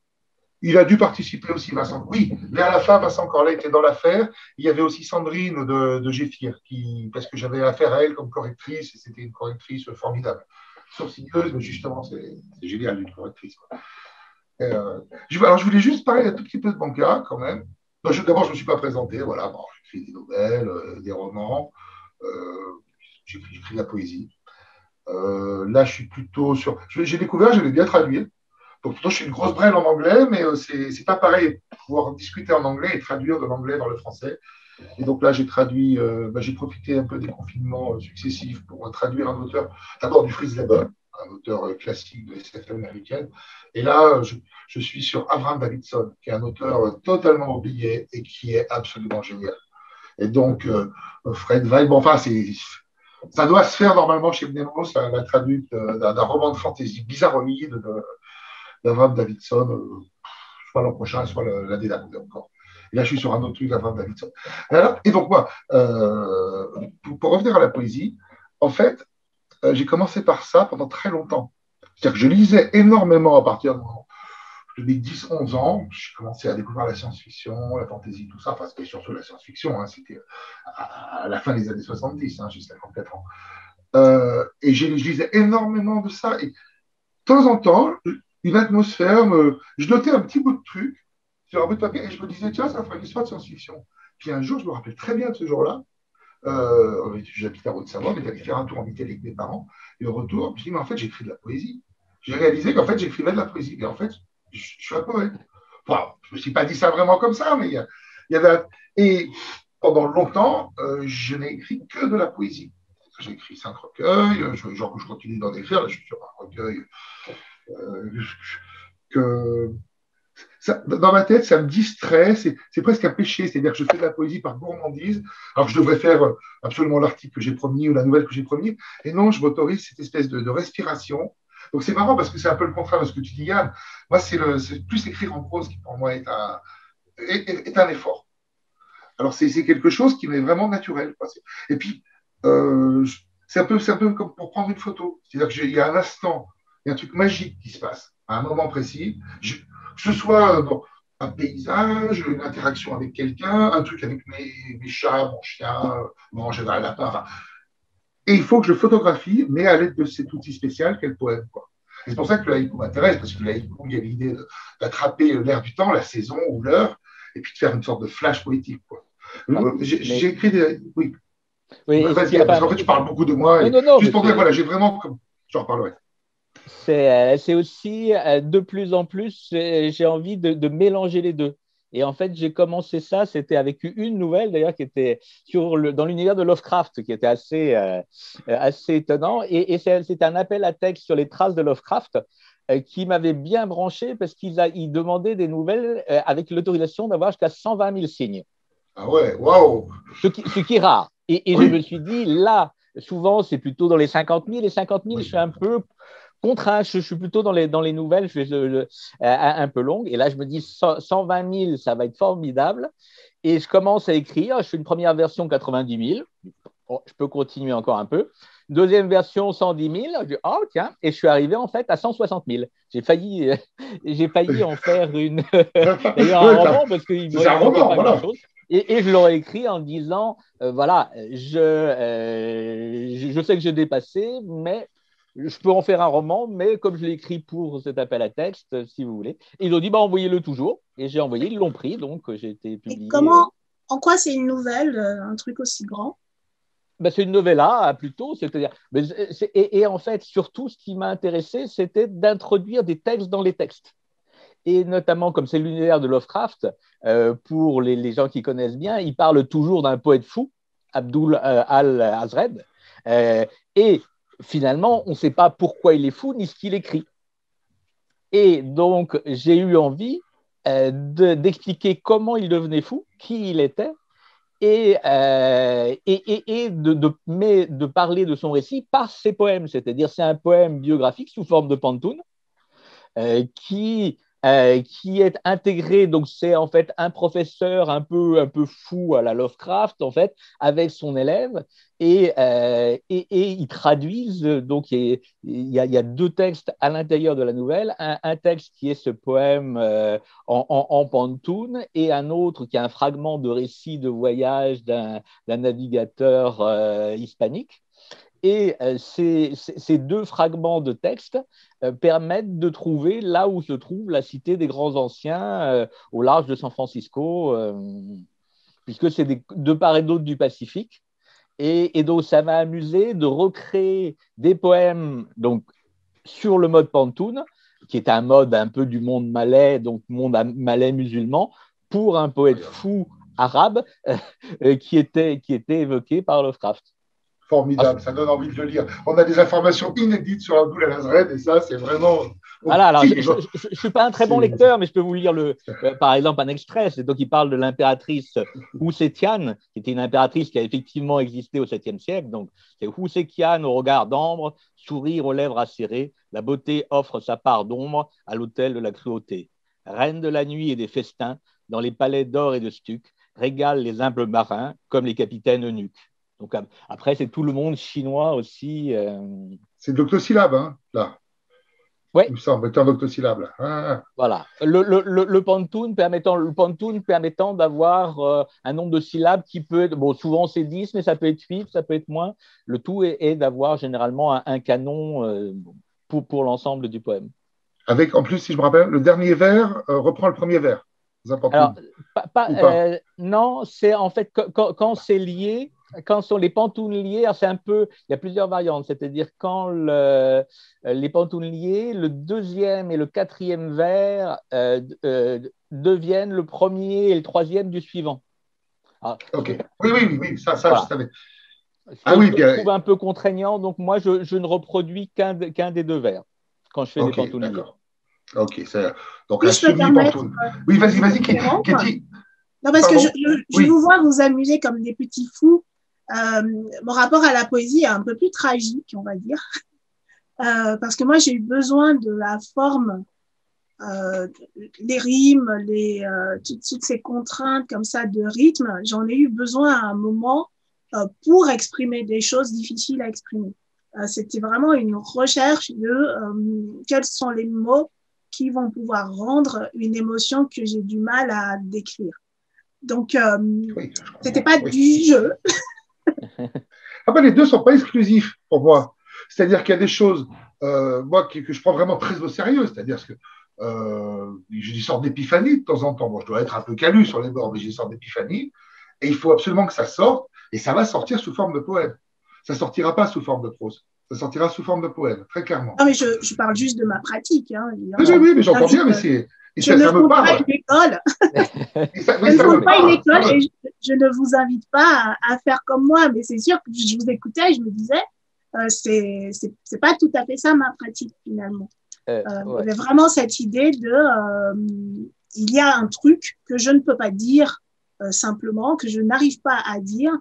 Il a dû participer aussi, Vincent. Oui, mais à la fin, Vincent Corlet était dans l'affaire. Il y avait aussi Sandrine de, de qui, parce que j'avais affaire à elle comme correctrice, et c'était une correctrice formidable sourcilleuse, mais justement, c'est génial, une correctrice. Euh, alors, je voulais juste parler un tout petit peu de Banca, quand même. D'abord, je ne me suis pas présenté, voilà, bon, j'écris des nouvelles, euh, des romans, euh, j'écris de la poésie. Euh, là, je suis plutôt sur. J'ai découvert, j'avais bien traduit. Plutôt, je suis une grosse brêle en anglais, mais c'est pas pareil. Pouvoir discuter en anglais et traduire de l'anglais vers le français, et donc là, j'ai traduit, euh, bah, j'ai profité un peu des confinements euh, successifs pour traduire un auteur, d'abord du Fritz Leiber, un auteur euh, classique de SF américaine. Et là, je, suis sur Abraham Davidson, qui est un auteur totalement oublié et qui est absolument génial. Et donc, Fred Weib, enfin, Ça doit se faire normalement chez Mnemos, la traduite d'un roman de fantasy bizarroïde d'Avram Davidson, euh, soit l'an prochain, soit l'année d'après encore. Là, je suis sur un autre truc d'Avram Davidson. Et, donc, moi, euh, pour, revenir à la poésie, en fait, euh, j'ai commencé par ça pendant très longtemps. C'est-à-dire que je lisais énormément à partir de mes 10-11 ans. J'ai commencé à découvrir la science-fiction, la fantasy, tout ça. Enfin, c'était surtout la science-fiction. Hein. C'était à, la fin des années 70, hein, j'ai 54 ans. et je lisais énormément de ça. Et de temps en temps, une atmosphère. Je notais un petit bout de truc sur un bout de papier et je me disais, tiens, ça ferait une histoire de science-fiction. Puis un jour, je me rappelle très bien de ce jour-là. Euh, J'habitais à Haute-Savoie, mais j'allais faire un tour en Italie avec mes parents. Et au retour, je me suis dit, mais en fait, j'écris de la poésie. J'ai réalisé qu'en fait, j'écrivais de la poésie. Et en fait, je, suis un poète. Je ne me suis pas dit ça vraiment comme ça, mais il y, avait. Et pendant longtemps, euh, je n'ai écrit que de la poésie. J'ai écrit cinq recueils, genre que je continue d'en écrire. Là, je suis sur un recueil euh, que dans ma tête, ça me distrait, c'est presque un péché, c'est-à-dire que je fais de la poésie par gourmandise, alors que je devrais faire absolument l'article que j'ai promis ou la nouvelle que j'ai promis, et non, je m'autorise cette espèce de, respiration. Donc c'est marrant parce que c'est un peu le contraire de ce que tu dis, Yann. Moi, c'est plus écrire en prose qui pour moi est un, effort. Alors c'est quelque chose qui m'est vraiment naturel. Et puis, euh, c'est un peu comme pour prendre une photo. C'est-à-dire qu'il y a un instant il y a un truc magique qui se passe à un moment précis, que ce soit euh, un paysage, une interaction avec quelqu'un, un truc avec mes, chats, mon chien, mon un lapin. et il faut que je photographie, mais à l'aide de cet outil spécial qu'est le poème. C'est pour ça que le haïku m'intéresse, parce que le haïku, il y a l'idée d'attraper l'air du temps, la saison ou l'heure, et puis de faire une sorte de flash poétique. Ah, j'ai écrit des. Oui. oui parce qu'en fait, je parle beaucoup de moi. non, non, juste pour dire, voilà, j'ai vraiment. J'en reparlerai. Euh, c'est aussi euh, de plus en plus, j'ai envie de, mélanger les deux. Et en fait, j'ai commencé ça, c'était avec une nouvelle d'ailleurs qui était sur le, dans l'univers de Lovecraft, qui était assez, euh, assez étonnant. Et, c'est un appel à texte sur les traces de Lovecraft qui m'avait bien branché parce qu'il il demandait des nouvelles avec l'autorisation d'avoir jusqu'à 120 000 signes. Ah ouais, waouh ce, ce, qui est rare. Et, je me suis dit, là, souvent, c'est plutôt dans les 50 000. Et 50 000, je suis un peu contraint. Je, suis plutôt dans les, dans les nouvelles, je euh, un peu longues. Et là, je me dis 120 000, ça va être formidable. Et je commence à écrire. Je fais une première version 90 000. je peux continuer encore un peu. Deuxième version 110 000. Je dis, oh tiens, et je suis arrivé en fait à 160 000. J'ai failli, j'ai failli en faire une, d'ailleurs un roman parce qu'il me pas voilà. chose. Et, je l'aurais écrit en disant, euh, voilà, je, euh, je, je, sais que j'ai dépassé, mais je peux en faire un roman, mais comme je l'ai écrit pour cet appel à texte, si vous voulez. ils ont dit, bah, envoyez-le toujours. Et j'ai envoyé, ils l'ont pris, donc j'ai été publié. Et comment, en quoi c'est une nouvelle, euh, un truc aussi grand? Bah, c'est une novella plutôt, c'est-à-dire. Et, en fait, surtout, ce qui m'a intéressé, c'était d'introduire des textes dans les textes. Et notamment, comme c'est l'univers de Lovecraft, euh, pour les, gens qui connaissent bien, il parle toujours d'un poète fou, Abdul euh, al-Azred. et finalement, on ne sait pas pourquoi il est fou ni ce qu'il écrit. Et donc, j'ai eu envie euh, d'expliquer comment il devenait fou, qui il était, et, euh, et, de, de, parler de son récit par ses poèmes. C'est-à-dire, c'est un poème biographique sous forme de pantoun euh, qui euh, qui est intégré, donc c'est en fait un professeur un peu, un peu fou à la Lovecraft, en fait, avec son élève, et, euh, et, ils traduisent, donc il y, a, deux textes à l'intérieur de la nouvelle, un, texte qui est ce poème euh, en, en, pantoun, et un autre qui est un fragment de récit de voyage d'un navigateur hispanique. Et euh, ces, deux fragments de texte euh, permettent de trouver là où se trouve la cité des grands anciens euh, au large de San Francisco, puisque c'est de part et d'autre du Pacifique. Et, donc, ça m'a amusé de recréer des poèmes donc, sur le mode Pantoun, qui est un mode un peu du monde malais, donc monde malais musulman, pour un poète fou arabe qui, était, qui était évoqué par Lovecraft. Formidable, ça donne envie de le lire. On a des informations inédites sur Abdul al et ça, c'est vraiment. Voilà, alors je ne suis pas un très bon lecteur, mais je peux vous lire, le, euh, par exemple, un extrait. donc, il parle de l'impératrice Hu Tian, qui était une impératrice qui a effectivement existé au 7e siècle. Donc, c'est Hu Tian au regard d'ambre, sourire aux lèvres acérées. La beauté offre sa part d'ombre à l'hôtel de la cruauté. Reine de la nuit et des festins, dans les palais d'or et de stuc, régale les humbles marins comme les capitaines eunuques. Donc après, c'est tout le monde chinois aussi. Euh. C'est doctosyllabe, hein, là. Oui. Il me semble, c'est un doctosyllabe. Ah. Voilà. Le, le, le, pantoun permettant, le pantoun permettant d'avoir euh, un nombre de syllabes qui peut être, bon, souvent c'est 10, mais ça peut être 8, ça peut être moins. Le tout est, d'avoir généralement un, canon euh, pour, pour l'ensemble du poème. Avec, en plus, si je me rappelle, le dernier vers reprend le premier vers. Alors, pas, non, c'est en fait quand, quand c'est lié, quand sont les pantounes liées, c'est un peu, il y a plusieurs variantes, c'est-à-dire quand les pantounes liées, le deuxième et le quatrième vers euh, euh, deviennent le premier et le troisième du suivant. Ah, ok, oui, oui, oui, ça, ça je savais. Ah, oui, je trouve un peu contraignant, donc moi, je, je ne reproduis qu'un des deux vers quand je fais des pantounes liées. Ok, donc oui, un semi-pantoune. Oui, vas-y, vas-y, Katie. Non, parce que je, je, vous vois vous amuser comme des petits fous euh, mon rapport à la poésie est un peu plus tragique, on va dire, euh, parce que moi, j'ai eu besoin de la forme, euh, les rimes, les, toutes, ces contraintes comme ça de rythme. J'en ai eu besoin à un moment pour exprimer des choses difficiles à exprimer. C'était vraiment une recherche de quels sont les mots qui vont pouvoir rendre une émotion que j'ai du mal à décrire. Donc, c'était pas du jeu. ah ben, les deux sont pas exclusifs pour moi. C'est-à-dire qu'il y a des choses, euh, moi, que, je prends vraiment très au sérieux. C'est-à-dire que euh, j'ai des sortes d'épiphanie de temps en temps. Je dois être un peu calu sur les bords, mais j'ai des sortes d'épiphanie. Et il faut absolument que ça sorte. Et ça va sortir sous forme de poème. Ça sortira pas sous forme de prose. Ça sortira sous forme de poème, très clairement. Non, mais je, je parle juste de ma pratique. Hein, oui, oui, mais j'entends bien, mais c'est. je ne trouve pas une école. je ne trouve pas une école et je, ne vous invite pas à, faire comme moi, mais c'est sûr que je vous écoutais et je me disais, euh, c'est c'est pas tout à fait ça ma pratique finalement. Euh, euh Il y avait vraiment cette idée de, euh, il y a un truc que je ne peux pas dire euh, simplement, que je n'arrive pas à dire,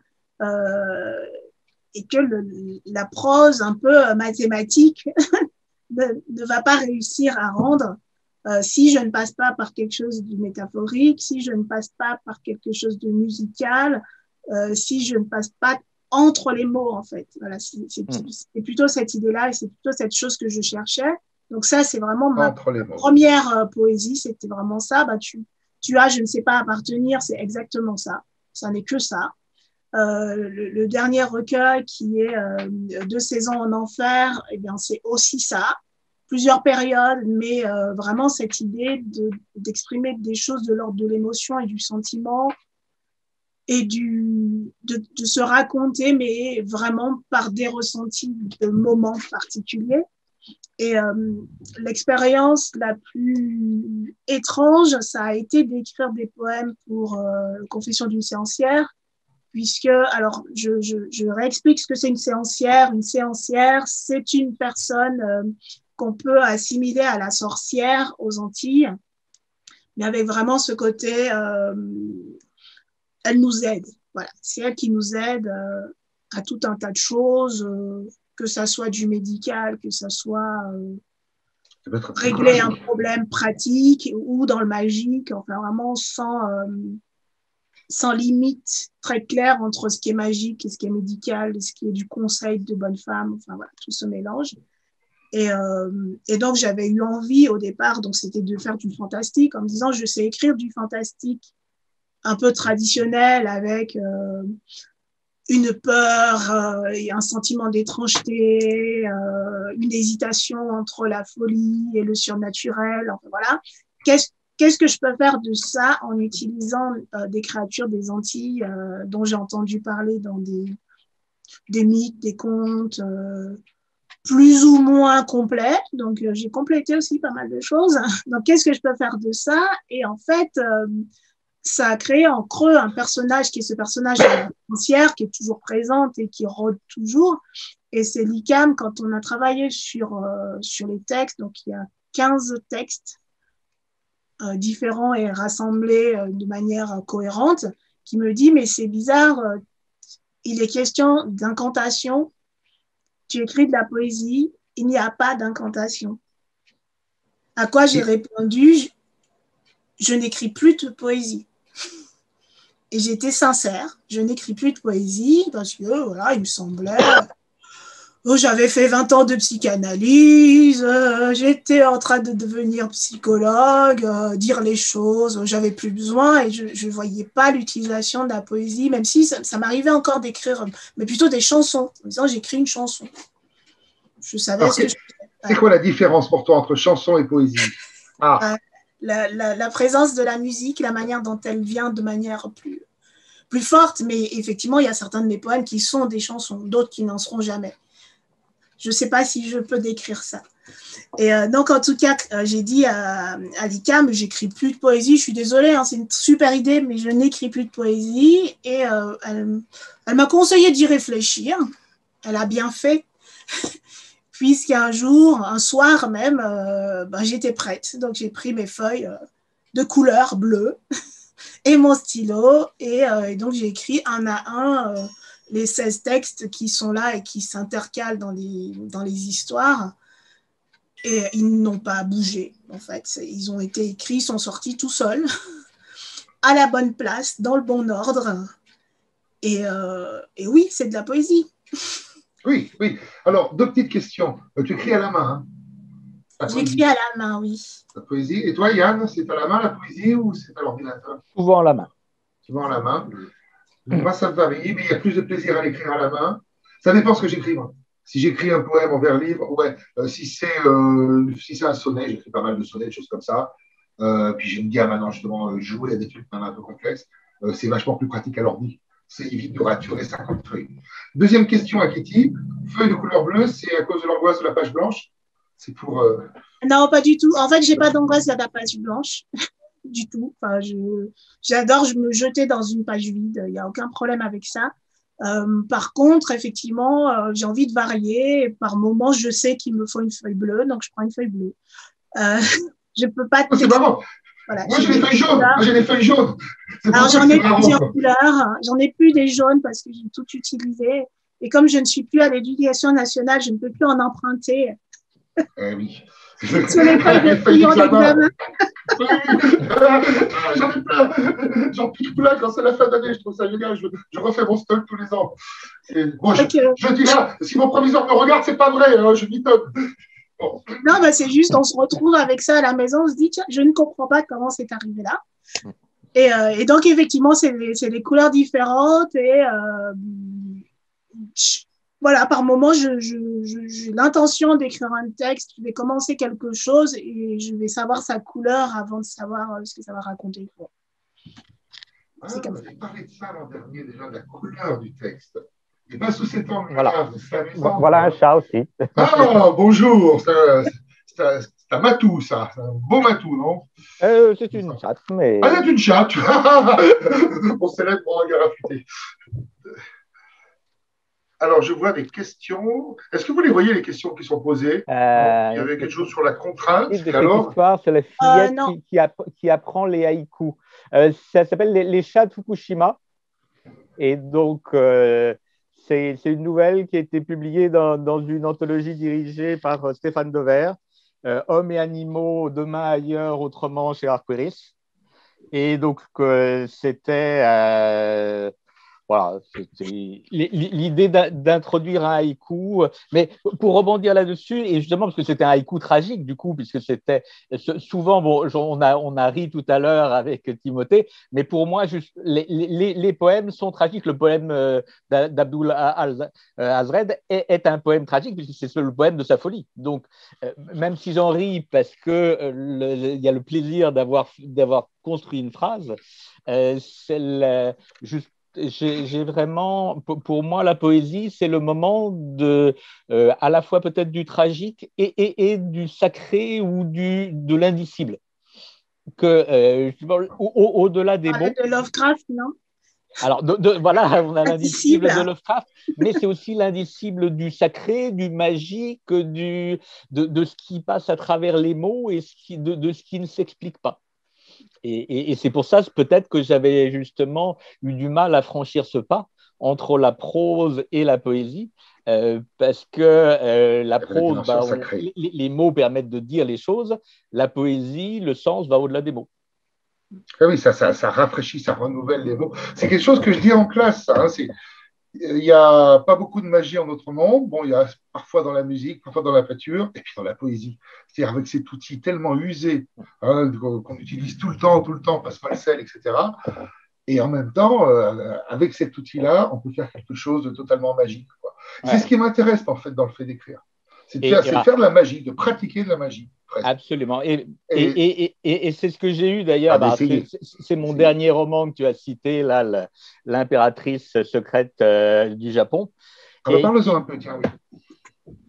et que le, la prose un peu mathématique ne, ne, va pas réussir à rendre euh, si je ne passe pas par quelque chose de métaphorique, si je ne passe pas par quelque chose de musical, euh, si je ne passe pas entre les mots, en fait. Voilà, c'est mm. plutôt cette idée-là et c'est plutôt cette chose que je cherchais. Donc ça, c'est vraiment ma première euh, poésie, c'était vraiment ça. Bah, tu, tu as, je ne sais pas appartenir, c'est exactement ça. Ça n'est que ça. Euh, le, dernier recueil qui est euh, Deux saisons en enfer, eh bien, c'est aussi ça plusieurs périodes, mais euh, vraiment cette idée d'exprimer des choses de l'ordre de l'émotion et du sentiment et du, de, se raconter, mais vraiment par des ressentis de moments particuliers. Et l'expérience la plus étrange, ça a été d'écrire des poèmes pour Confession d'une séancière, puisque, alors, je, je, je réexplique ce que c'est une séancière. Une séancière, c'est une personne euh, qu'on peut assimiler à la sorcière aux Antilles, mais avec vraiment ce côté, euh, elle nous aide. Voilà, c'est elle qui nous aide euh, à tout un tas de choses, que ça soit du médical, que ça soit régler un problème pratique ou dans le magique, enfin vraiment sans, sans limite très claire entre ce qui est magique et ce qui est médical, ce qui est du conseil de bonne femme, enfin voilà, tout ce mélange. Et, euh, donc, j'avais eu envie au départ, donc c'était de faire du fantastique en me disant, je sais écrire du fantastique un peu traditionnel avec euh, une peur euh, et un sentiment d'étrangeté, une hésitation entre la folie et le surnaturel. Enfin, voilà. Qu'est-ce que je peux faire de ça en utilisant euh, des créatures des Antilles euh, dont j'ai entendu parler dans des, mythes, des contes, euh, plus ou moins complet. Donc, j'ai complété aussi pas mal de choses. Donc, qu'est-ce que je peux faire de ça? Et en fait, ça a créé en creux un personnage qui est ce personnage de la foncière, qui est toujours présente et qui rôde toujours. Et c'est l'ICAM, quand on a travaillé sur, sur les textes, donc il y a 15 textes différents et rassemblés euh, de manière cohérente, qui me dit, mais c'est bizarre, il est question d'incantation, tu écris de la poésie, il n'y a pas d'incantation. À quoi j'ai répondu, je n'écris plus de poésie. Et j'étais sincère, je n'écris plus de poésie parce que voilà, il me semblait. Oh, j'avais fait 20 ans de psychanalyse, euh, j'étais en train de devenir psychologue, euh, dire les choses, j'avais plus besoin et je ne voyais pas l'utilisation de la poésie, même si ça, m'arrivait encore d'écrire, mais plutôt des chansons, en disant j'écris une chanson. Je savais ce que je C'est quoi la différence pour toi entre chanson et poésie? Ah la, présence de la musique, la manière dont elle vient de manière plus, plus forte. Mais effectivement, il y a certains de mes poèmes qui sont des chansons, d'autres qui n'en seront jamais. Je ne sais pas si je peux décrire ça. Et euh, donc, en tout cas, euh, j'ai dit à, à l'ICAM, j'écris plus de poésie. Je suis désolée, hein, c'est une super idée, mais je n'écris plus de poésie. Et euh, elle, m'a conseillé d'y réfléchir. Elle a bien fait puisqu'un jour, un soir même, ben, j'étais prête. Donc j'ai pris mes feuilles de couleur bleue et mon stylo, euh, et, donc j'ai écrit un à un les 16 textes qui sont là et qui s'intercalent dans les, dans les histoires. Et ils n'ont pas bougé, en fait. Ils ont été écrits, sont sortis tout seuls, à la bonne place, dans le bon ordre. Et, et oui, c'est de la poésie. Oui, oui. Alors, deux petites questions. Euh, tu écris à la main. Hein J'écris à la main, oui. La poésie. Et toi, Yann, c'est à la main la poésie ou c'est à l'ordinateur? Souvent à la main. Souvent à la main. Moi, ça me varie, mais il y a plus de plaisir à l'écrire à la main. Ça dépend ce que j'écris. Si j'écris un poème en vers livre, ouais. Euh, si c'est euh, si un sonnet, j'écris pas mal de sonnets, des choses comme ça. puis j'aime bien maintenant justement jouer à des trucs un peu complexes. c'est vachement plus pratique à l'ordi c'est évite de raturer 50 feuilles. Deuxième question à Kitty. Feuille de couleur bleue, c'est à cause de l'angoisse de la page blanche? C'est pour. Euh, non, pas du tout. En fait, j'ai pas d'angoisse de la page blanche. Du tout. Enfin, j'adore je me jeter dans une page vide. Il n'y a aucun problème avec ça. Euh, par contre, effectivement, euh, j'ai envie de varier. Par moment, je sais qu'il me faut une feuille bleue, donc je prends une feuille bleue. je peux pas. Oh, c'est marrant. Moi, j'ai des feuilles jaunes. Moi, j'ai des feuilles jaunes. Alors, j'en ai plusieurs couleurs. J'en ai plus des jaunes parce que j'ai tout utilisé. Et comme je ne suis plus à l'éducation nationale, je ne peux plus en emprunter. Eh oui. Sur les feuilles de feuilles d'examen. J'en ai plein. J'en pique plein quand c'est la fin d'année. Je trouve ça génial. Je, je, refais mon stock tous les ans. Et je, je, dis là, si mon proviseur me regarde, c'est pas vrai. Hein, je m'étonne. Non, bah, c'est juste, on se retrouve avec ça à la maison, on se dit, tiens, je ne comprends pas comment c'est arrivé là. Et, euh, et donc, effectivement, c'est des couleurs différentes et euh, voilà, par moment, j'ai je, l'intention d'écrire un texte, je vais commencer quelque chose et je vais savoir sa couleur avant de savoir euh, ce que ça va raconter. Ah, c'est comme ça. parlé de ça l'an dernier déjà, de la couleur du texte. Et pas sous cet angle Voilà, voilà un chat aussi. Ah, bonjour C'est un matou, ça. C'est un beau matou, non? Euh, C'est une chatte, mais. Ah, c'est une chatte On célèbre pour un gars Alors, je vois des questions. Est-ce que vous les voyez, les questions qui sont posées? Euh, Il y avait quelque chose sur la contrainte. alors? C'est la fillette euh, qui, qui, apprend les haïkus. ça s'appelle les, chats de Fukushima. Et donc, c'est une nouvelle qui a été publiée dans, une anthologie dirigée par euh, Stéphane Dever, euh, Hommes et animaux, demain ailleurs, autrement chez Arqueris. Et donc, euh, c'était voilà, l'idée d'introduire un haïku. Mais pour rebondir là-dessus, et justement parce que c'était un haïku tragique du coup, puisque c'était souvent, bon, on a, on a ri tout à l'heure avec Timothée, mais pour moi, juste, les, les, poèmes sont tragiques. Le poème euh, d'Abdul Azred est, un poème tragique, puisque c'est le poème de sa folie. Donc, euh, même si j'en ris parce que euh, il y a le plaisir d'avoir construit une phrase, c'est juste j'ai vraiment, pour moi, la poésie, c'est le moment de, euh, à la fois peut-être du tragique et, et, et, du sacré ou du, de l'indicible. que au-delà des mots. De Lovecraft, non? Alors, de, voilà, on a l'indicible de Lovecraft, mais c'est aussi l'indicible du sacré, du magique, du, de, ce qui passe à travers les mots et ce qui, de, ce qui ne s'explique pas. Et, c'est pour ça peut-être que j'avais justement eu du mal à franchir ce pas entre la prose et la poésie, euh, parce que euh, la prose, bah, les, mots permettent de dire les choses, la poésie, le sens va au-delà des mots. Ah oui, ça, ça, rafraîchit, ça renouvelle les mots. C'est quelque chose que je dis en classe. Hein, il n'y a pas beaucoup de magie en notre monde. Bon, il y a parfois dans la musique, parfois dans la peinture, et puis dans la poésie. C'est-à-dire avec cet outil tellement usé hein, qu'on utilise tout le temps, tout le temps, passe pas le sel, etc. Et en même temps, euh, avec cet outil-là, on peut faire quelque chose de totalement magique. C'est ce qui m'intéresse en fait dans le fait d'écrire. C'est de, faire de la magie, de pratiquer de la magie. Absolument. Et, et, et, et c'est ce que j'ai eu d'ailleurs. Ah, c'est mon dernier roman que tu as cité, là, L'impératrice secrète euh, du Japon. Parle-en un peu, tiens, oui.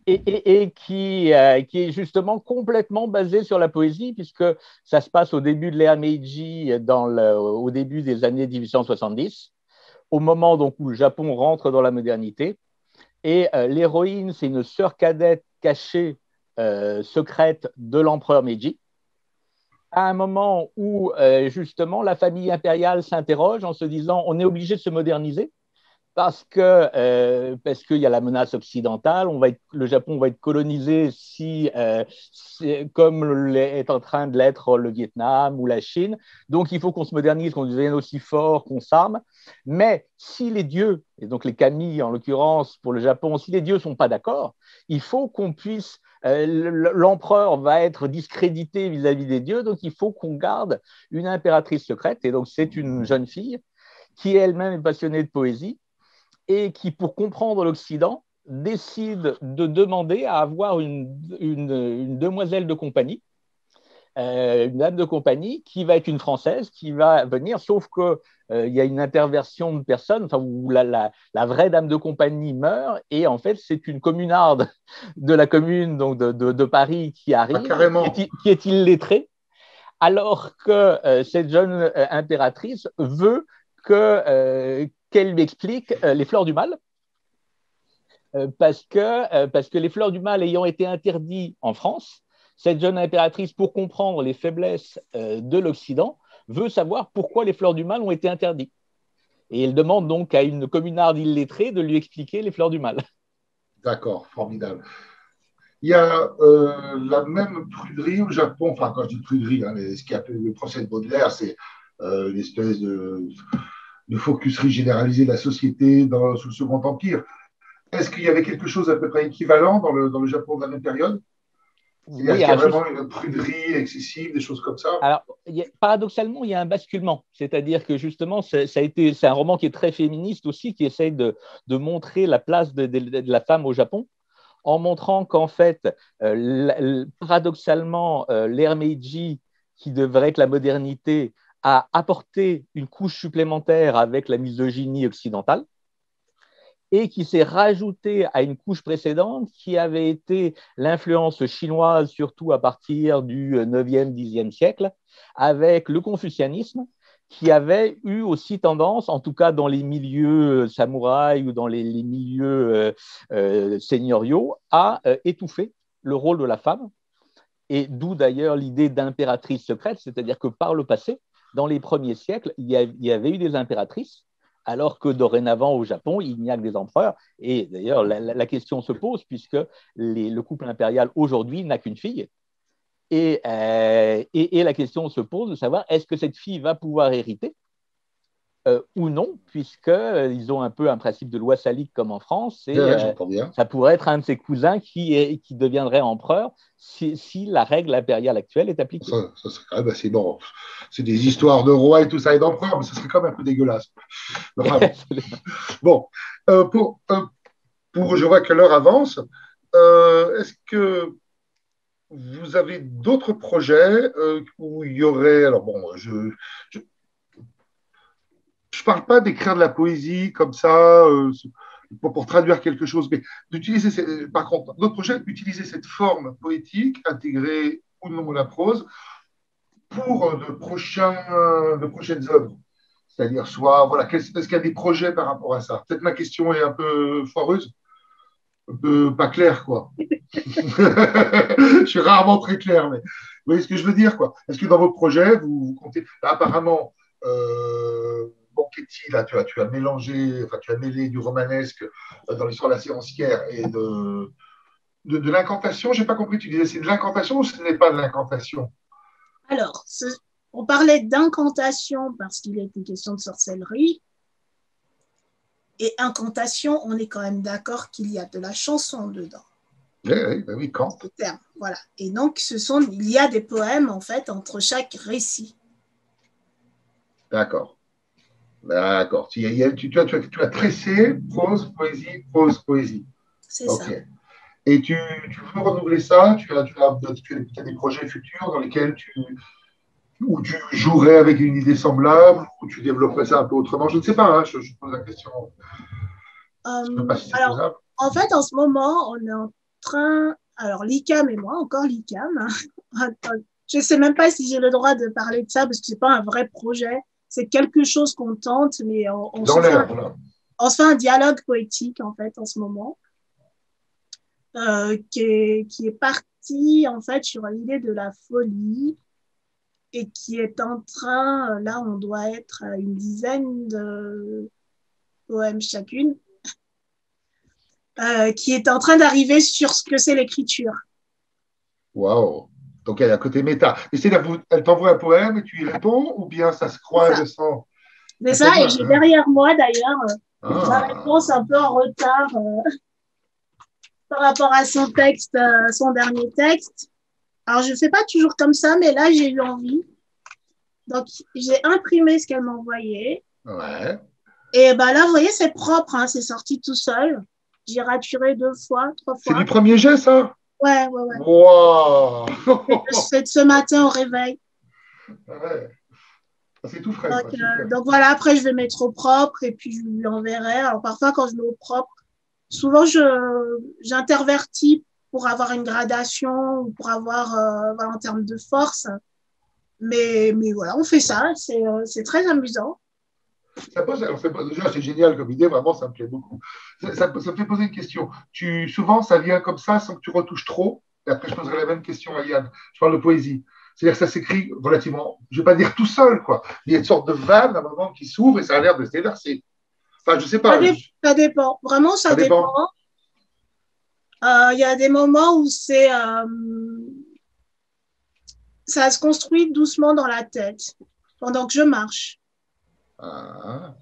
Et, qui, euh, qui, est justement complètement basé sur la poésie, puisque ça se passe au début de l'ère Meiji, dans le, au début des années 1870, au moment donc, où le Japon rentre dans la modernité. Et euh, l'héroïne, c'est une sœur cadette cachée euh, secrète de l'empereur Meiji, à un moment où euh, justement la famille impériale s'interroge en se disant on est obligé de se moderniser parce que euh, parce qu'il y a la menace occidentale, on va le Japon va être colonisé si, comme est en train de l'être le Vietnam ou la Chine. Donc il faut qu'on se modernise, qu'on devienne aussi fort, qu'on s'arme. Mais si les dieux, et donc les kami en l'occurrence pour le Japon, si les dieux sont pas d'accord, il faut qu'on puisse euh, l'empereur va être discrédité vis-à-vis des dieux, donc il faut qu'on garde une impératrice secrète. Et donc c'est une jeune fille qui elle-même est passionnée de poésie et qui, pour comprendre l'Occident, décide de demander à avoir une, une demoiselle de compagnie euh, une dame de compagnie qui va être une Française, qui va venir, sauf qu'il euh, y a une interversion de personnes, où la, vraie dame de compagnie meurt, et en fait, c'est une communarde de la commune donc de, Paris qui arrive, ah, qui, est, illettrée, alors que euh, cette jeune impératrice veut que, qu'elle lui explique les fleurs du mal. Parce que, parce que les fleurs du mal ayant été interdites en France, cette jeune impératrice, pour comprendre les faiblesses euh, de l'Occident, veut savoir pourquoi les fleurs du mal ont été interdites. Et elle demande donc à une communarde illettrée de lui expliquer les fleurs du mal. D'accord, formidable. Il y a euh, la même pruderie au Japon, enfin quand je dis pruderie, hein, ce qui appelle le procès de Baudelaire, c'est euh, une espèce de, de focuserie généralisée de la société dans, sous le Second Empire. Est-ce qu'il y avait quelque chose à peu près équivalent dans le, dans le Japon de la même période? Il y a vraiment une pruderie excessive, des choses comme ça Alors, paradoxalement, il y a un basculement. C'est-à-dire que justement, ça a été, c'est un roman qui est très féministe aussi, qui essaye de, de montrer la place de, de, la femme au Japon, en montrant qu'en fait, euh, paradoxalement, euh, l'ère Meiji, qui devrait être la modernité, a apporté une couche supplémentaire avec la misogynie occidentale et qui s'est rajouté à une couche précédente qui avait été l'influence chinoise, surtout à partir du 9e, 10e siècle, avec le confucianisme, qui avait eu aussi tendance, en tout cas dans les milieux samouraïs ou dans les, milieux euh, euh, seigneuriaux, à euh, étouffer le rôle de la femme. Et d'où d'ailleurs l'idée d'impératrice secrète, c'est-à-dire que par le passé, dans les premiers siècles, il y avait eu des impératrices alors que dorénavant au Japon, il n'y a que des empereurs. Et d'ailleurs, la, question se pose puisque le couple impérial aujourd'hui n'a qu'une fille. Euh, et, la question se pose de savoir est-ce que cette fille va pouvoir hériter euh, ou non, puisqu'ils euh, ont un peu un principe de loi salique comme en France. Et, ça pourrait être un de ses cousins qui, qui deviendrait empereur si, la règle impériale actuelle est appliquée. Ça, serait quand même assez bon. C'est des histoires de rois et tout ça et d'empereurs, mais ça serait quand même un peu dégueulasse. bon, euh, pour, euh, pour, je vois que l'heure avance. Euh, est-ce que vous avez d'autres projets où il y aurait. Alors, bon, je. je je parle pas d'écrire de la poésie comme ça, pour, traduire quelque chose, mais d'utiliser, par contre, d'autres projets, utiliser cette forme poétique, intégrée ou non la prose, pour de, prochains, de prochaines œuvres C'est-à-dire, soit, voilà, est-ce qu'il y a des projets par rapport à ça? Peut-être ma question est un peu foireuse, un peu pas claire, quoi. je suis rarement très clair, mais vous voyez ce que je veux dire, quoi. Est-ce que dans vos projets, vous, comptez. apparemment, euh, Là, tu as, tu as mélangé, enfin, tu as mêlé du romanesque dans l'histoire de la séancière et de, de, l'incantation. Je n'ai pas compris, tu disais c'est de l'incantation ou ce n'est pas de l'incantation? Alors, on parlait d'incantation parce qu'il était question de sorcellerie. Et incantation, on est quand même d'accord qu'il y a de la chanson dedans. Oui, oui, ben oui quand. voilà. Et donc, ce sont, il y a des poèmes, en fait, entre chaque récit. D'accord. D'accord. Tu, tu, tu, as tressé prose, poésie, prose, poésie. C'est ça. Et tu, veux renouveler ça? Tu as, as, des projets futurs dans lesquels tu, où tu jouerais avec une idée semblable, ou tu développerais ça un peu autrement? Je ne sais pas, hein, je, pose la question. Euh, alors, en fait, en ce moment, on est en train. Alors, l'ICAM et moi, encore l'ICAM. Hein. je ne sais même pas si j'ai le droit de parler de ça parce que ce n'est pas un vrai projet. C'est quelque chose qu'on tente, mais on, se fait, on se fait un dialogue poétique, en fait, en ce moment. Euh, qui, est, qui, est, parti en fait sur l'idée de la folie et qui est en train, là on doit être à une dizaine de poèmes chacune, euh, qui est en train d'arriver sur ce que c'est l'écriture. Waouh Donc elle est à côté méta. Mais elle t'envoie un poème et tu y réponds ou bien ça se croise sans... C'est ça, et j'ai derrière moi d'ailleurs euh, ah. réponse un peu en retard. Euh par rapport à son texte, euh, son dernier texte. Alors, je ne fais pas toujours comme ça, mais là, j'ai eu envie. Donc, j'ai imprimé ce qu'elle m'a envoyé. Ouais. Et ben là, vous voyez, c'est propre, hein, c'est sorti tout seul. J'ai raturé deux fois, trois fois. C'est du premier jet, ça? Ouais, ouais, ouais. Wow C'est ce matin au réveil. Ouais. C'est tout frais. Donc, euh, donc, voilà, après, je vais mettre au propre et puis je lui enverrai. Alors parfois, quand je mets au propre, souvent, j'intervertis pour avoir une gradation ou pour avoir, euh, voilà, en termes de force. Mais, mais voilà, on fait ça, c'est euh, très amusant. Ça pose, déjà, c'est génial comme idée, vraiment, ça me plaît beaucoup. Ça, ça, me fait poser une question. Tu, souvent, ça vient comme ça sans que tu retouches trop? Et après, je poserai la même question à Yann. Je parle de poésie. C'est-à-dire que ça s'écrit relativement, je ne vais pas dire tout seul, quoi. Il y a une sorte de vanne à un moment qui s'ouvre et ça a l'air de se déverser. Enfin, je sais pas. Ça, dépend. Vraiment, ça, dépend. Euh, il y a des moments où c'est. Euh, ça se construit doucement dans la tête pendant que je marche. Ah.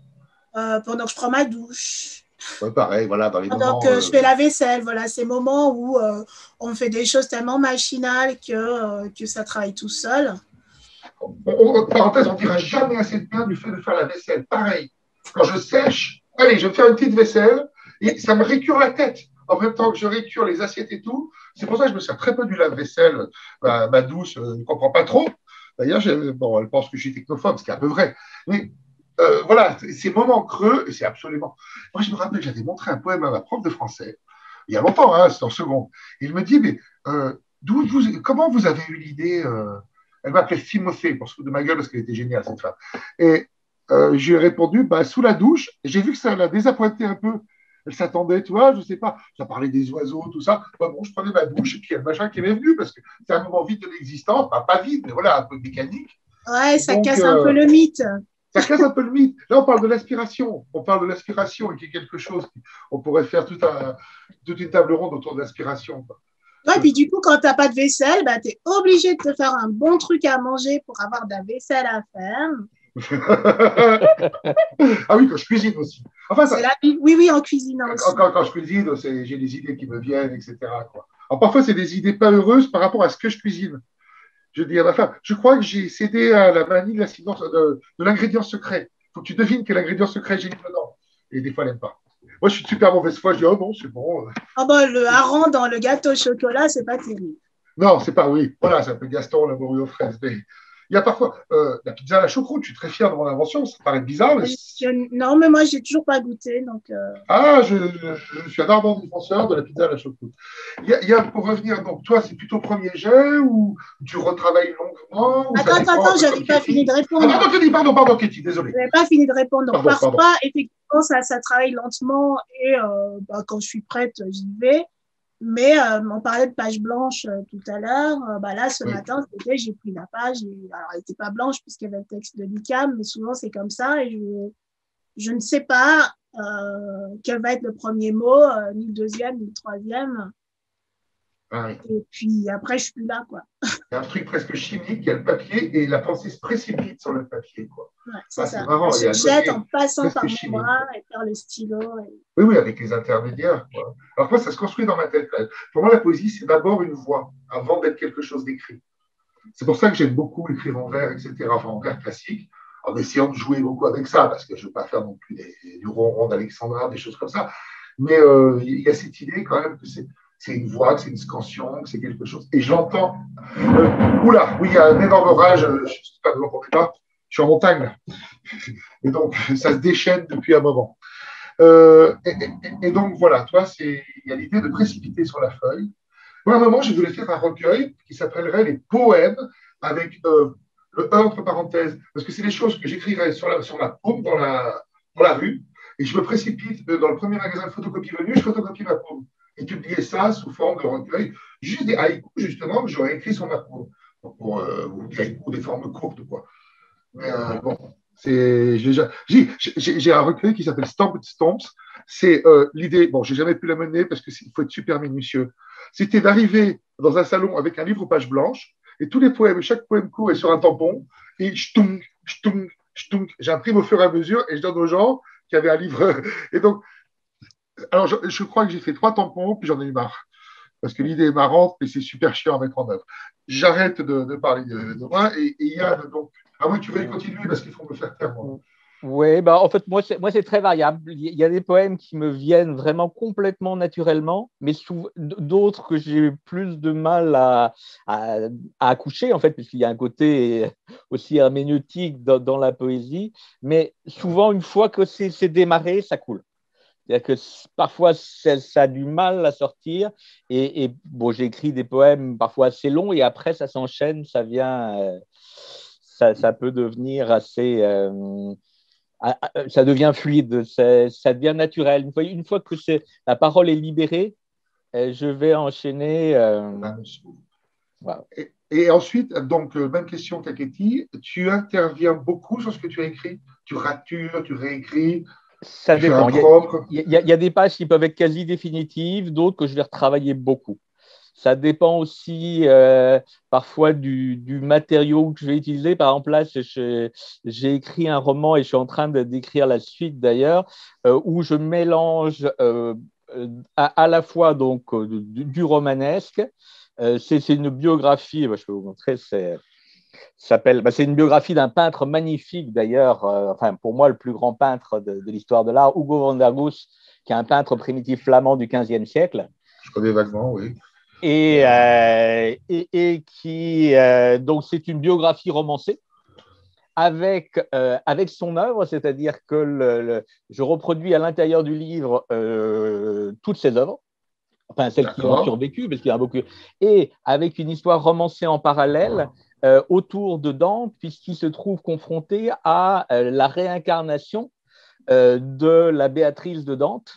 Euh, pendant que je prends ma douche. Ouais, pareil, voilà, dans les Pendant que je fais la vaisselle, voilà, ces moments où on fait des choses tellement machinales que, que ça travaille tout seul. On, parenthèse, on ne dira jamais assez de bien du fait de faire la vaisselle. Pareil, quand je sèche, allez, je vais faire une petite vaisselle, et ça me récure la tête. En même temps que je récure les assiettes et tout. C'est pour ça que je me sers très peu du lave-vaisselle. Ma, douce euh, ne comprend pas trop. D'ailleurs, bon, elle pense que je suis technophobe, ce qui est un peu vrai. Mais euh, voilà, ces moments creux, c'est absolument. Moi, je me rappelle, j'avais montré un poème à ma prof de français, il y a longtemps, hein, c'est en seconde. Il me dit, mais euh, vous, comment vous avez eu l'idée Elle m'appelait Timothée, pour se foutre de ma gueule, parce qu'elle était géniale, cette femme. Et euh, j'ai répondu bah, sous la douche. J'ai vu que ça l'a désappointé un peu. Elle s'attendait, tu vois, je sais pas, ça parlait des oiseaux, tout ça. bon, je prenais ma douche et puis il y a le machin qui m'est venu parce que c'est un moment vide de l'existence, pas vide, mais voilà, un peu mécanique. Ouais, ça casse un peu le mythe. Ça casse un peu le mythe. Là, on parle de l'aspiration. On parle de l'aspiration et qui est quelque chose. On pourrait faire un, toute une table ronde autour de l'aspiration. Ouais, puis du coup, quand tu n'as pas de vaisselle, bah, tu es obligé de te faire un bon truc à manger pour avoir de la vaisselle à faire. ah oui, quand je cuisine aussi. Enfin, ça, Oui, oui, en cuisine aussi. Quand, je cuisine, j'ai des idées qui me viennent, etc. Quoi. Alors, parfois, c'est des idées pas heureuses par rapport à ce que je cuisine. Je dis à ma femme, je crois que j'ai cédé à la manie de de, de l'ingrédient secret. Il faut que tu devines quel ingrédient secret j'ai mis dedans. Et des fois, elle n'aime pas. Moi, je suis super mauvaise foi. Je dis, oh non, c'est bon. Ah bah, le hareng dans le gâteau au chocolat, c'est pas terrible. Non, c'est pas, oui. Voilà, c'est un peu Gaston, la morue aux fraises. Mais Il y a parfois euh, la pizza à la choucroute, je suis très fier de mon invention, ça paraît bizarre. Mais... non, mais moi, je n'ai toujours pas goûté. Donc, euh. Ah, je, je, suis un ardent défenseur de la pizza à la choucroute. Il y, a, il y a, pour revenir, donc toi, c'est plutôt premier jet ou tu retravailles longuement Attends, attends, attends, je n'avais pas fini de répondre. Ah, pardon, pardon, pardon, Katie, désolé. Je n'avais pas fini de répondre. Donc, parfois, effectivement, ça, ça, travaille lentement et euh, bah, quand je suis prête, j'y vais. Mais euh, on parlait de page blanche euh, tout à l'heure. Euh, bah là, ce oui. matin, j'ai pris la page. Et, alors, elle n'était pas blanche puisqu'il y avait le texte de l'ICAM, mais souvent, c'est comme ça. Et je, je ne sais pas euh, quel va être le premier mot, euh, ni le deuxième, ni le troisième. Ah oui. Et puis après, je suis plus là. Quoi. Il y a un truc presque chimique, il y a le papier et la pensée se précipite sur le papier. Quoi. Ouais, c'est ça. Vraiment, je jette en passant par mon bras et par le stylo. Et... Oui, oui, avec les intermédiaires. Quoi. Alors moi, ça se construit dans ma tête. Pour moi, la poésie, c'est d'abord une voix avant d'être quelque chose d'écrit. C'est pour ça que j'aime beaucoup écrire en vers, etc., enfin en vers classique, en essayant de jouer beaucoup avec ça, parce que je ne veux pas faire non plus des, du ronron d'Alexandra, des choses comme ça. Mais euh, il y a cette idée quand même que c'est c'est une voix, que c'est une scansion, que c'est quelque chose. Et j'entends. Euh, oula, oui, il y a un énorme orage, je ne sais pas, vous entendez pas, je suis en montagne. Et donc, ça se déchaîne depuis un moment. Euh, et, donc, voilà, toi, il y a l'idée de précipiter sur la feuille. Moi, à un moment, je voulais faire un recueil qui s'appellerait Les poèmes avec euh, le E entre parenthèses, parce que c'est des choses que j'écrirais sur, la, sur ma paume dans la, dans la rue, et je me précipite dans le premier magasin de photocopie venu, je photocopie ma paume et publier ça sous forme de recueil, juste des haïkus, justement, que j'aurais écrit sur ma cour. Pour, euh, des haïkus, des formes courtes, quoi. Mais euh, bon, c'est, j'ai un recueil qui s'appelle Stamp Stamps. C'est euh, l'idée, bon, j'ai jamais pu la mener parce qu'il faut être super minutieux. C'était d'arriver dans un salon avec un livre aux pages blanches et tous les poèmes, chaque poème court est sur un tampon et ch'tung, ch'tung. J'imprime au fur et à mesure et je donne aux gens qui avaient un livre. Et donc, alors, je, crois que j'ai fait trois tampons, puis j'en ai eu marre. Parce que l'idée est marrante, mais c'est super chiant à mettre en œuvre. J'arrête de, parler de, moi. Et, et Yann, donc. Ah oui, tu veux continuer parce qu'il faut me faire taire, moi. Oui, bah en fait, moi, c'est, très variable. Il y a des poèmes qui me viennent vraiment complètement naturellement, mais d'autres que j'ai plus de mal à, à, accoucher, en fait, puisqu'il y a un côté aussi herméneutique dans, la poésie. Mais souvent, une fois que c'est démarré, ça coule. C'est-à-dire que parfois, ça, ça, a du mal à sortir. Et, et bon, j'écris des poèmes parfois assez longs et après, ça s'enchaîne, ça vient, euh, ça, ça, peut devenir assez. Euh, ça devient fluide, ça, ça, devient naturel. Une fois, une fois que la parole est libérée, euh, je vais enchaîner. Wow. Et, et, ensuite, donc, même question qu'Aketi, tu interviens beaucoup sur ce que tu as écrit? Tu ratures, tu réécris? Ça dépend. Il y, a, il y, a, des pages qui peuvent être quasi définitives, d'autres que je vais retravailler beaucoup. Ça dépend aussi euh, parfois du, du, matériau que je vais utiliser. Par exemple, là, j'ai écrit un roman et je suis en train d'écrire la suite d'ailleurs, euh, où je mélange euh, à, à, la fois donc, du, du romanesque. c'est une biographie, je peux vous montrer, c'est s'appelle. Bah, c'est une biographie d'un peintre magnifique d'ailleurs, euh, enfin pour moi le plus grand peintre de, de l'histoire de l'art, Hugo van der Goes, qui est un peintre primitif flamand du XVe siècle. Je connais vaguement, oui. Et, euh, et, et, qui euh, donc c'est une biographie romancée avec euh, avec son œuvre, c'est-à-dire que le, le, je reproduis à l'intérieur du livre euh, toutes ses œuvres enfin celles qui ont survécu, parce qu'il y a beaucoup, et avec une histoire romancée en parallèle euh, autour de Dante, puisqu'il se trouve confronté à euh, la réincarnation euh, de la Béatrice de Dante,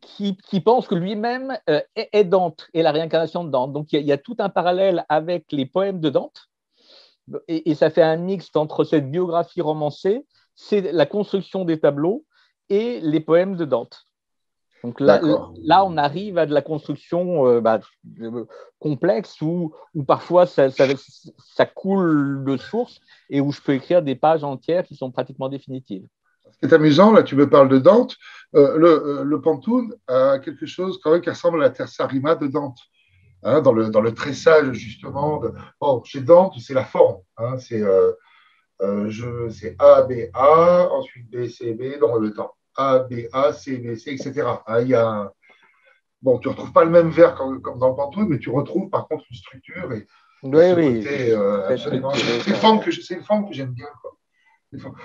qui, pense que lui-même est, Dante, et la réincarnation de Dante. Donc il y, a, tout un parallèle avec les poèmes de Dante, et, et ça fait un mixte entre cette biographie romancée, c'est la construction des tableaux, et les poèmes de Dante. Donc là, là, on arrive à de la construction euh, bah, complexe où, où parfois ça, ça, ça, coule de source et où je peux écrire des pages entières qui sont pratiquement définitives. Ce qui est amusant, là, tu me parles de Dante. Euh, le, euh, le Pantoun a quelque chose quand même qui ressemble à la Terza Rima de Dante. Hein, dans, le, dans le tressage, justement. De... Bon, chez Dante, c'est la forme. Hein, c'est euh, euh, A, B, A, ensuite B, C, B dans le temps. A, B, A, C, B, C, etc. Ah, il y a un... Bon, tu ne retrouves pas le même vers comme, comme dans le Pantoum, mais tu retrouves par contre une structure et, Oui, oui. Euh, c'est une forme que j'aime bien.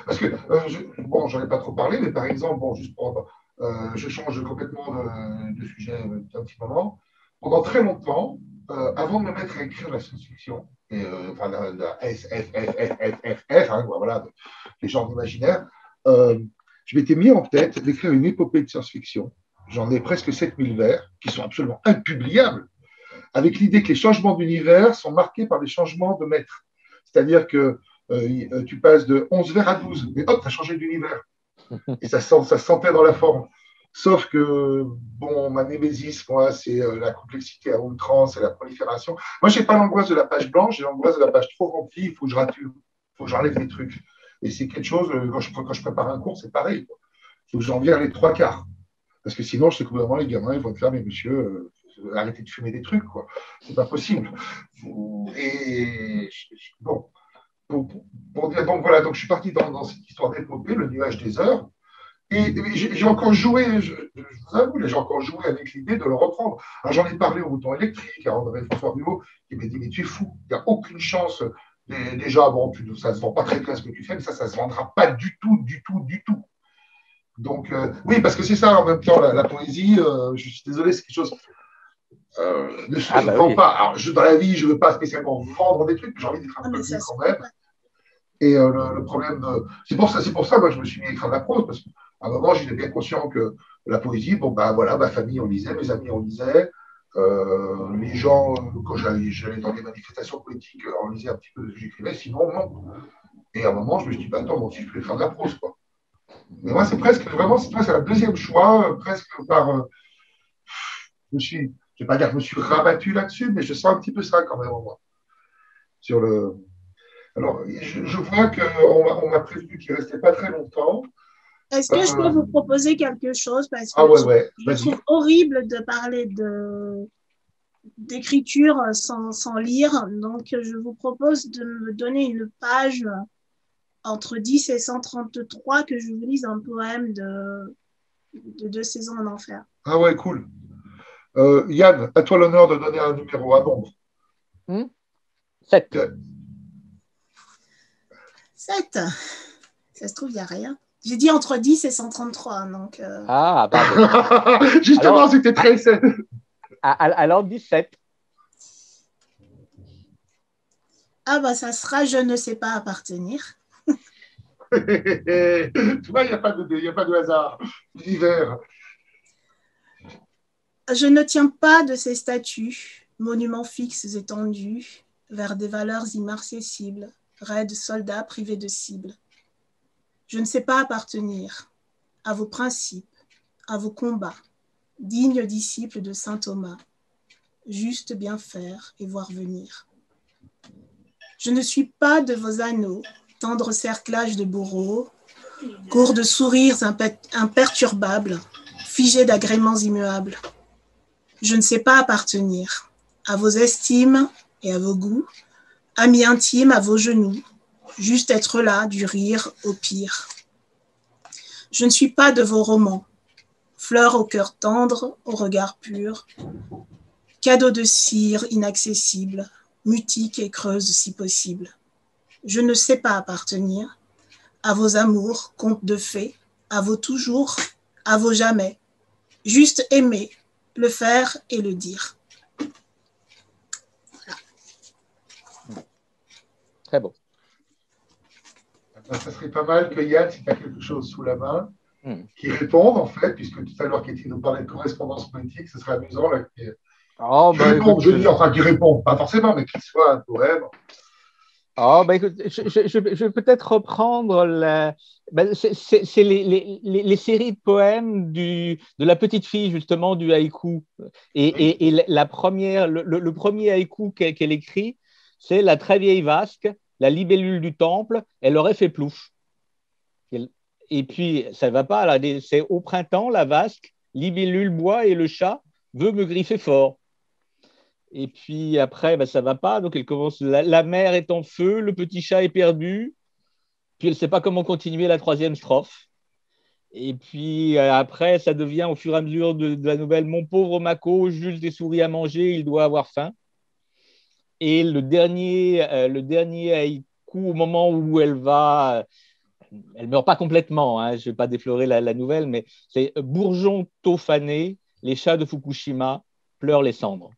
Parce que, euh, je, bon, j'en ai pas trop parlé, mais par exemple, bon, juste pour, euh, je change complètement de, sujet d'un petit moment. Pendant très longtemps, avant de me mettre à écrire la science-fiction, et enfin la, la S, F, F, F, F, F, hein, voilà, les genres imaginaires, je m'étais mis en tête d'écrire une épopée de science-fiction. J'en ai presque 7000 vers qui sont absolument impubliables avec l'idée que les changements d'univers sont marqués par des changements de maître. C'est-à-dire que euh, euh, tu passes de 11 vers à 12, mais hop, tu as changé d'univers. Et ça, ça se sentait dans la forme. Sauf que, bon, ma némésis, moi, c'est euh, la complexité à outrance et la prolifération. Moi, je n'ai pas l'angoisse de la page blanche, j'ai l'angoisse de la page trop remplie, il faut que je rature, il faut que j'enlève des trucs. Et c'est quelque chose, quand je, quand je, prépare un cours, c'est pareil. Il faut que j'en les trois quarts. Parce que sinon, je sais que vraiment, les gamins, ils vont te faire, mais monsieur, arrêter de fumer des trucs, quoi. C'est pas possible. Et bon, pour, dire, donc voilà, donc je suis parti dans, cette histoire d'épopée, le nuage des heures. Et, j'ai encore joué, je, vous avoue, j'ai encore joué avec l'idée de le reprendre. J'en ai parlé au bouton électrique, à André François Rivaux, qui m'a dit Mais tu es fou, il n'y a aucune chance. Déjà, bon, tu, ça ne se vend pas très bien ce que tu fais, mais ça, ça ne se vendra pas du tout, du tout, du tout. Donc, euh, oui, parce que c'est ça en même temps, la, poésie, euh, je suis désolé, c'est quelque chose euh, ne ah, bah pas. Alors, je, dans la vie, je ne veux pas spécialement vendre des trucs, j'ai envie d'être un ah, peu plus quand même. Et euh, le, problème, c'est pour ça, c'est pour ça, moi, je me suis mis à écrire de la prose parce qu'à un moment, j'étais bien conscient que la poésie, bon bah voilà, ma famille on lisait, mes amis on lisait, euh, les gens quand j'allais dans des manifestations politiques, on lisait un petit peu ce que j'écrivais, sinon non. Et à un moment, je me suis dit, bah attends, moi si je voulais faire de la prose, quoi. Mais moi, c'est presque vraiment, c'est presque un deuxième choix, presque par. je me suis je ne vais pas dire que je me suis rabattu là-dessus, mais je sens un petit peu ça quand même moi. Sur le... Alors, je, vois qu'on m'a prévenu qu'il ne restait pas très longtemps. Est-ce que je peux euh, vous proposer quelque chose? Parce que ah ouais, ouais. je, trouve horrible de parler de d'écriture sans, sans, lire. Donc, je vous propose de me donner une page entre 10 et 133 que je vous lise un poème de, de Deux saisons en enfer. Ah ouais, cool. Euh, Yann, à toi l'honneur de donner un numéro à nombre. 7. 7. Ça se trouve, il n'y a rien. J'ai dit entre 10 et 133. Donc, euh... Ah, pardon. Justement, c'était très 7. Alors 17. Ah, bah, ça sera Je ne sais pas appartenir. tu vois, il n'y a, pas de, a pas de hasard. L'hiver. Je ne tiens pas de ces statues, monuments fixes étendus, vers des valeurs immarcessibles, raides soldats privés de cible. Je ne sais pas appartenir à vos principes, à vos combats, dignes disciples de saint Thomas, juste bien faire et voir venir. Je ne suis pas de vos anneaux, tendre cerclage de bourreaux, cours de sourires imperturbables, figés d'agréments immuables. Je ne sais pas appartenir à vos estimes et à vos goûts, amis intimes à vos genoux, juste être là du rire au pire. Je ne suis pas de vos romans, fleurs au cœur tendre, au regard pur, cadeau de cire inaccessible, mutique et creuse si possible. Je ne sais pas appartenir à vos amours, contes de fées, à vos toujours, à vos jamais, juste aimer, le faire et le dire. Très bon. Ça serait pas mal que Yann, si tu as quelque chose sous la main, hmm. qui réponde en fait, puisque tout à l'heure Katie nous parlait de correspondance politique, ce serait amusant. Là, oh, bah, je dis, enfin, qui répond, pas forcément, mais qu'il soit un poème. Oh, bah, écoute, je, vais peut-être reprendre la... Ben, c'est les, séries de poèmes du, de la petite fille, justement, du haïku. Et, la première, le, premier haïku qu'elle écrit, c'est La très vieille vasque, la libellule du temple, elle aurait fait plouf. Et puis, ça va pas, c'est au printemps, la vasque, libellule bois et le chat veut me griffer fort. Et puis après, ben, ça va pas. Donc elle commence. La, mer est en feu, le petit chat est perdu. Puis elle ne sait pas comment continuer la troisième strophe. Et puis euh, après, ça devient au fur et à mesure de, la nouvelle Mon pauvre Mako, Jules des souris à manger, il doit avoir faim. Et le dernier, le dernier haïku, au moment où elle va elle ne meurt pas complètement, hein, je ne vais pas déflorer la, nouvelle, mais c'est Bourgeon Tofané, les chats de Fukushima pleurent les cendres.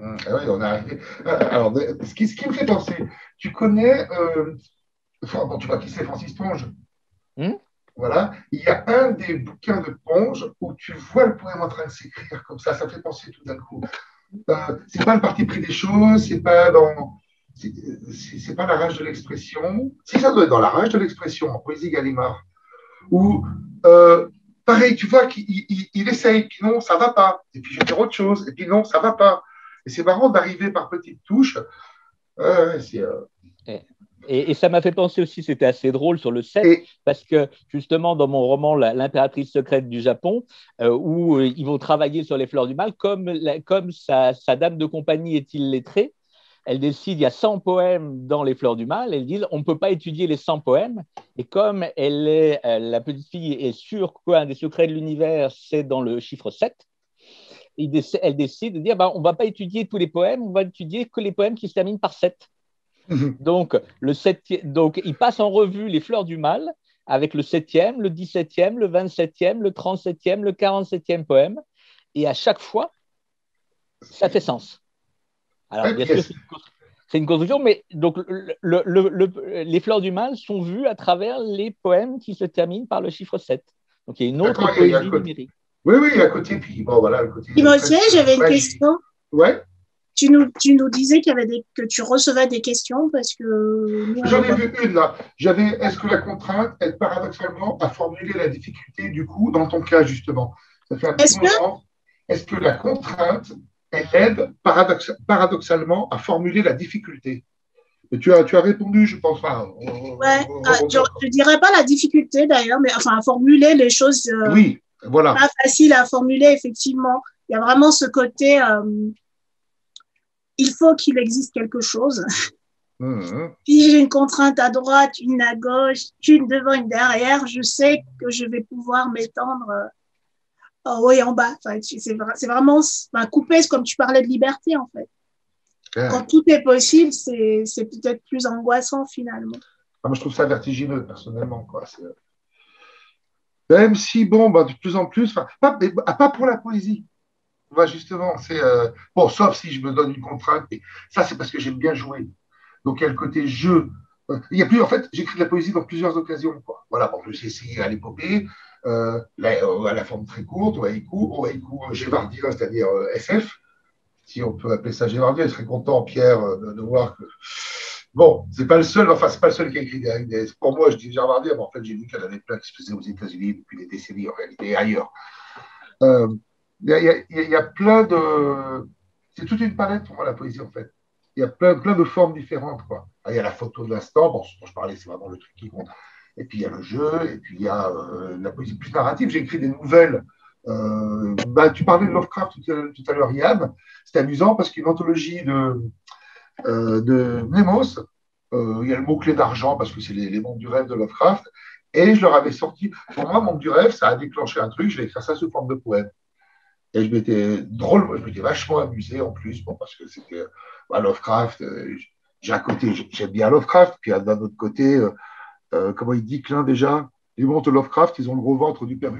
Ah oui, on arrivé. Ah, alors, ce qui, ce qui, me fait penser, tu connais, euh, bon, tu vois qui c'est Francis Ponge? Hmm? Voilà, il y a un des bouquins de Ponge où tu vois le poème en train de s'écrire comme ça, ça fait penser tout d'un coup. Euh, c'est pas le parti pris des choses, c'est pas dans c'est pas la rage de l'expression. Si ça doit être dans la rage de l'expression, en poésie Gallimard, où, euh, pareil, tu vois qu'il il, essaye, puis non, ça va pas, et puis je vais dire autre chose, et puis non, ça va pas. Et c'est marrant d'arriver par petites touches. Euh, et, ça m'a fait penser aussi, c'était assez drôle sur le set, parce que justement, dans mon roman L'impératrice secrète du Japon, euh, où ils vont travailler sur les fleurs du mal, comme, comme sa, sa, dame de compagnie est illettrée, elle décide, il y a 100 poèmes dans Les Fleurs du Mal, elle dit, on ne peut pas étudier les 100 poèmes, et comme elle est, euh, la petite fille est sûre qu'un des secrets de l'univers, c'est dans le chiffre 7, elle décide de dire, bah, on ne va pas étudier tous les poèmes, on va étudier que les poèmes qui se terminent par 7. Donc, le donc, il passe en revue les Fleurs du Mal, avec le 7e, le 17e, le 27e, le 37e, le 47e poème, et à chaque fois, ça fait sens. Alors, bien sûr, c'est une construction, mais donc les fleurs du mal sont vues à travers les poèmes qui se terminent par le chiffre 7. Donc, il y a une autre poésie numérique. Oui, oui, à côté, puis bon, voilà, le côté. j'avais une question. Ouais. Tu nous, tu nous disais qu'il y avait des, que tu recevais des questions parce que. J'en ai vu une là. J'avais est-ce que la contrainte aide paradoxalement à formuler la difficulté du coup dans ton cas justement? Ça fait un petit moment. Est-ce que la contrainte elle aide paradoxalement à formuler la difficulté? tu as, tu as répondu, je pense. pas. ouais, je ne dirais pas la difficulté d'ailleurs, mais enfin à formuler les choses. Euh, oui, voilà. Pas facile à formuler, effectivement. Il y a vraiment ce côté. Euh, il faut qu'il existe quelque chose. Mmh. Si j'ai une contrainte à droite, une à gauche, une devant, une derrière, je sais que je vais pouvoir m'étendre euh, en haut et en bas. c'est vraiment couper, comme tu parlais de liberté, en fait. Quand tout est possible, c'est peut-être plus angoissant finalement. Ah, moi, je trouve ça vertigineux, personnellement. Quoi. Même si, bon, bah, de plus en plus, pas, pas pour la poésie. Justement, c'est. Euh, bon, sauf si je me donne une contrainte, et ça, c'est parce que j'aime bien jouer. Donc, il y a le côté jeu. Euh, il y a plus, en fait, j'écris de la poésie dans plusieurs occasions. Quoi. Voilà, bon, je sais essayer à l'épopée, euh, à la forme très courte, au haïku, au haïku gévardien, c'est-à-dire SF, si on peut appeler ça gévardien, je serais content, Pierre, de, voir que. Bon, c'est pas le seul, enfin, c'est pas le seul qui a écrit des. Pour moi, je dis gévardien, mais en fait, j'ai vu qu'il y en avait plein qui se faisaient aux États-Unis depuis des décennies, en réalité, ailleurs. Il y, a plein de. C'est toute une palette pour moi, la poésie, en fait. Il y a plein, plein de formes différentes, quoi. Il y a la photo de l'instant, bon, ce dont je parlais, c'est vraiment le truc qui compte et puis il y a le jeu, et puis il y a euh, la poésie plus narrative. J'ai écrit des nouvelles. Euh, bah, tu parlais de Lovecraft tout à, l'heure, Yann. C'est amusant parce qu'une anthologie de, euh, de Nemos, il y a le mot-clé d'argent parce que c'est les, mondes du rêve de Lovecraft. Et je leur avais sorti, pour moi, Monde du rêve, ça a déclenché un truc, je vais écrire ça sous forme de poème. Et je m'étais drôle, je m'étais vachement amusé en plus, bon, parce que c'était bah, Lovecraft. j'ai un côté, j'aime bien Lovecraft, puis d'un autre côté, euh, comment il dit Klein déjà Les montres Lovecraft, ils ont le gros ventre du père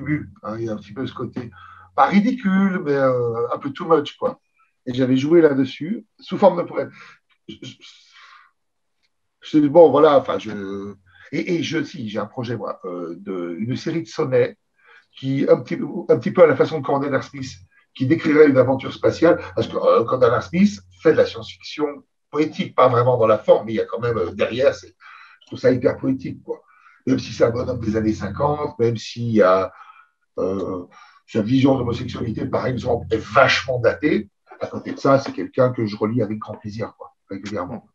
hein, il y a un petit peu ce côté, pas ridicule, mais euh, un peu too much, quoi. Et j'avais joué là-dessus, sous forme de poème. Bon, voilà, enfin, je. Et, je, si, j'ai un projet, moi, euh, de, une série de sonnets qui, un petit, un petit peu à la façon de Cornelia Smith, qui décrirait une aventure spatiale, parce que euh, Smith fait de la science-fiction poétique, pas vraiment dans la forme, mais il y a quand même derrière, c'est je trouve ça hyper poétique, quoi. Même si c'est un bonhomme des années 50, même s'il y a euh, sa vision d'homosexualité, par exemple, est vachement datée, à côté de ça, c'est quelqu'un que je relis avec grand plaisir, quoi, régulièrement.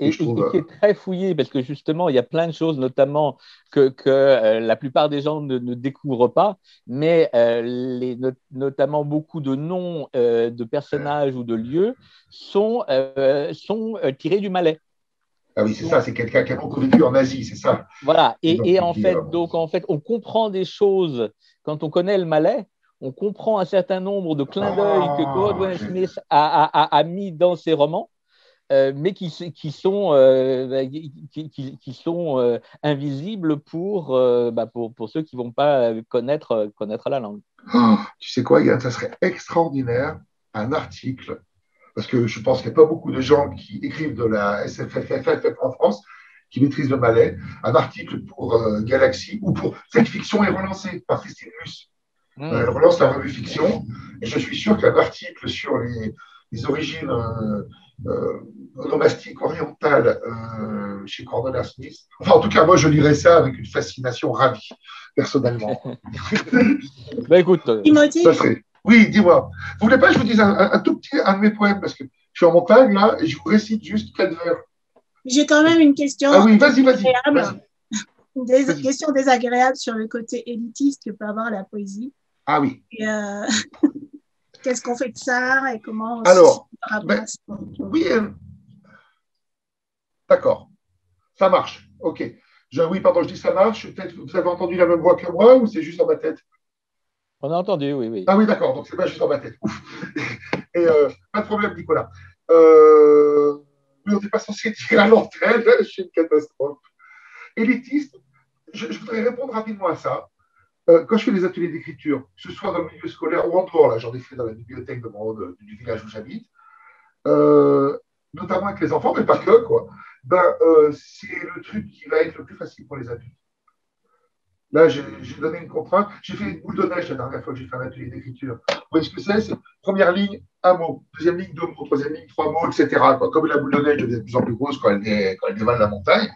Et, qui est très fouillé parce que justement, il y a plein de choses, notamment que, euh, la plupart des gens ne, découvrent pas, mais euh, les, notamment beaucoup de noms de personnages ou de lieux sont, sont tirés du Malais. Ah oui, c'est ça, c'est quelqu'un qui a beaucoup vécu en Asie, c'est ça. Voilà, et, en fait, donc en fait, on comprend des choses quand on connaît le malais, on comprend un certain nombre de clins d'œil que ah, Godwin Smith a, mis dans ses romans, euh, mais qui, sont, euh, qui, sont euh, invisibles pour, bah, pour, pour, ceux qui ne vont pas connaître, connaître la langue. Oh, tu sais quoi, Yann, ça serait extraordinaire un article, parce que je pense qu'il n'y a pas beaucoup de gens qui écrivent de la SFFFF en France qui maîtrisent le malais, un article pour Galaxy ou pour cette fiction est relancée par Christine Luce Hmm. Elle relance la revue fiction. Et je suis sûr qu'un article sur les, origines euh, euh, orientales euh, chez Cordelia Smith, enfin, en tout cas, moi, je lirais ça avec une fascination ravie, personnellement. ben écoute. Oui, dis-moi. Vous voulez pas que je vous dise un, tout petit un de mes poèmes parce que je suis en montagne là et je vous récite juste quatre vers. J'ai quand même une question. Ah oui, vas-y, vas-y. des questions désagréables sur le côté élitiste que peut avoir la poésie. Ah oui. Euh, qu'est-ce qu'on fait de ça et comment Alors, ben, oui, euh, d'accord. Ça marche. OK. Je, oui, pardon, je dis ça marche. Peut-être vous avez entendu la même voix que moi ou c'est juste dans ma tête? On a entendu, oui, oui. Ah oui, d'accord. Donc c'est pas juste dans ma tête. Et euh, pas de problème, Nicolas. Euh, on n'est pas censé dire à l'antenne. Je suis une catastrophe. Élitiste, je voudrais répondre rapidement à ça. Euh, quand je fais des ateliers d'écriture, que ce soit dans le milieu scolaire ou en dehors, là, j'en ai fait dans la bibliothèque du village où j'habite, euh, notamment avec les enfants, mais pas que, quoi, ben, euh, c'est le truc qui va être le plus facile pour les adultes. Là, j'ai donné une contrainte. J'ai fait une boule de neige la dernière fois que j'ai fait un atelier d'écriture. Vous voyez ce que c'est? C'est première ligne, un mot. Deuxième ligne, deux mots. Troisième ligne, trois mots, etc. Comme la boule de neige devient de plus en plus grosse quand elle, elle dévale la montagne.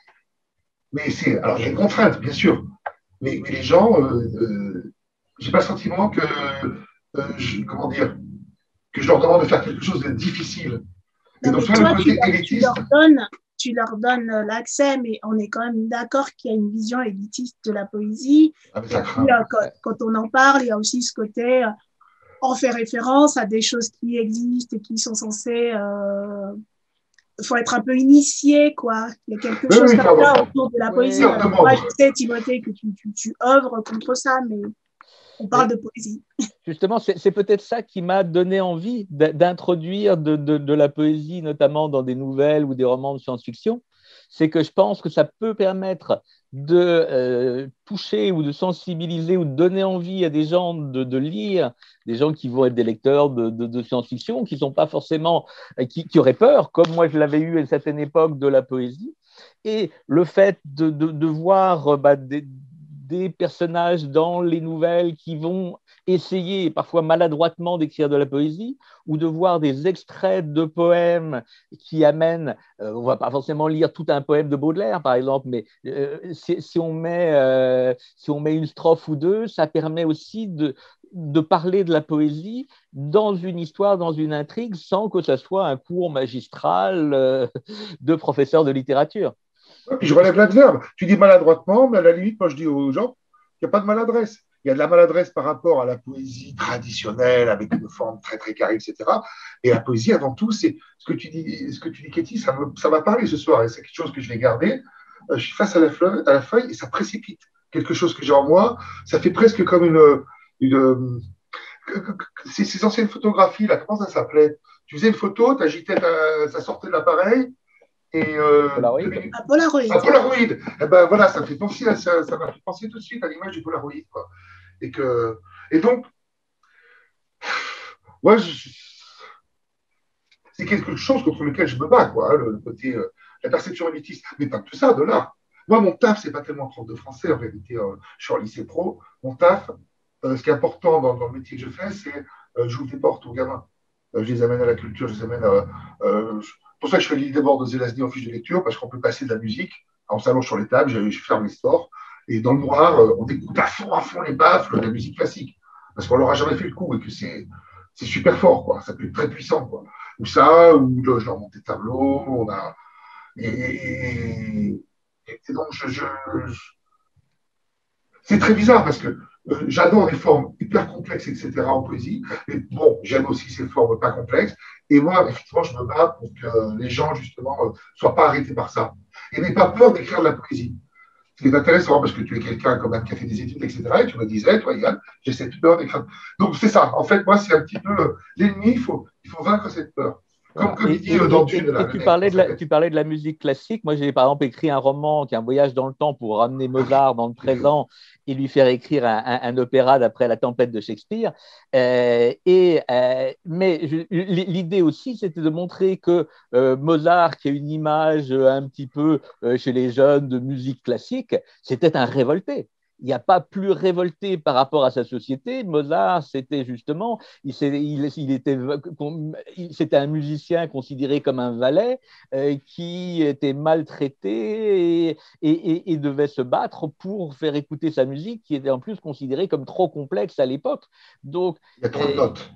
Mais c'est. Alors, il y a une contrainte, bien sûr mais, les gens, euh, euh, j'ai pas le sentiment que, euh, comment dire, que je leur demande de faire quelque chose de difficile. Et donc, toi, le côté tu, élitiste, tu, leur donnes, tu leur donnes l'accès, mais on est quand même d'accord qu'il y a une vision élitiste de la poésie. Ah, quand, quand, on en parle, il y a aussi ce côté, on fait référence à des choses qui existent et qui sont censées il faut être un peu initié, quoi. Il y a quelque chose comme ça autour de la poésie. Moi, je sais, Timothée, que tu, tu, tu, œuvres contre ça, mais on parle de poésie. Justement, c'est peut-être ça qui m'a donné envie d'introduire de, de, de, la poésie, notamment dans des nouvelles ou des romans de science-fiction. C'est que je pense que ça peut permettre de euh, toucher ou de sensibiliser ou de donner envie à des gens de, lire, des gens qui vont être des lecteurs de, science-fiction, qui sont pas forcément, euh, qui, auraient peur, comme moi je l'avais eu à une certaine époque de la poésie. Et le fait de, voir bah, des, des personnages dans les nouvelles qui vont essayer parfois maladroitement d'écrire de la poésie ou de voir des extraits de poèmes qui amènent, euh, on ne va pas forcément lire tout un poème de Baudelaire par exemple, mais euh, si, on met, euh, si on met une strophe ou deux, ça permet aussi de, de parler de la poésie dans une histoire, dans une intrigue, sans que ce soit un cours magistral de professeur de littérature. Puis je relève l'adverbe. Tu dis maladroitement, mais à la limite, moi je dis aux gens qu'il n'y a pas de maladresse il y a de la maladresse par rapport à la poésie traditionnelle avec une forme très très carrée, etc. Et la poésie, avant tout, c'est ce que tu dis, ce que tu dis, Katie, ça m'a ça parlé ce soir et c'est quelque chose que je vais garder. Euh, je suis face à la, feuille, et ça précipite quelque chose que j'ai en moi. Ça fait presque comme une, ces, anciennes photographies là, comment ça s'appelait? Tu faisais une photo, tu agitais, ça sortait de l'appareil et euh, Polaroid. Un Polaroid. Un Polaroid. Et eh ben voilà, ça me fait penser, ça, ça m'a fait penser tout de suite à l'image du Polaroid. Quoi. Et, que, et donc, moi, c'est quelque chose contre lequel je me bats, quoi, hein, le, côté, euh, la perception élitiste. Mais pas que ça, de là. Moi, mon taf, c'est pas tellement prof de français, en réalité, euh, je suis en lycée pro. Mon taf, euh, ce qui est important dans, le métier que je fais, c'est j'ouvre des portes aux gamins. je les amène à la culture, je les amène à. Pour ça que je fais l'île des bords de Zelazny en fiche de lecture, parce qu'on peut passer de la musique, on s'allonge sur les tables, je, je ferme les stores, et dans le noir, euh, on écoute à fond, à fond les baffles de la musique classique. Parce qu'on leur a jamais fait le coup et que c'est, super fort, quoi. Ça peut être très puissant, quoi. Ou ça, ou je leur monte des tableaux, on a. Et, donc, je, c'est très bizarre parce que euh, j'adore les formes hyper complexes, etc. en poésie. Mais bon, j'aime aussi ces formes pas complexes. Et moi, effectivement, je me bats pour que les gens, justement, ne euh, soient pas arrêtés par ça. Et n'aient pas peur d'écrire de la poésie. Ce qui est intéressant, parce que tu es quelqu'un comme un café des études, etc. Et tu me disais, toi, Yann, j'ai cette peur d'écrire. Donc, c'est ça. En fait, moi, c'est un petit peu l'ennemi, il faut, il faut vaincre cette peur. Comme, comme il dit euh, dans Dune. tu, parlais de la, tu parlais de la musique classique. Moi, j'ai par exemple écrit un roman qui est un voyage dans le temps pour ramener Mozart dans le présent et lui faire écrire un, opéra d'après la tempête de Shakespeare. Euh, et, euh, mais l'idée aussi, c'était de montrer que Mozart, qui a une image un petit peu chez les jeunes de musique classique, c'était un révolté il n'y a pas plus révolté par rapport à sa société. Mozart, c'était justement, il, il, était, c'était un musicien considéré comme un valet euh, qui était maltraité et, et, devait se battre pour faire écouter sa musique, qui était en plus considérée comme trop complexe à l'époque. Donc, il y a trop de notes.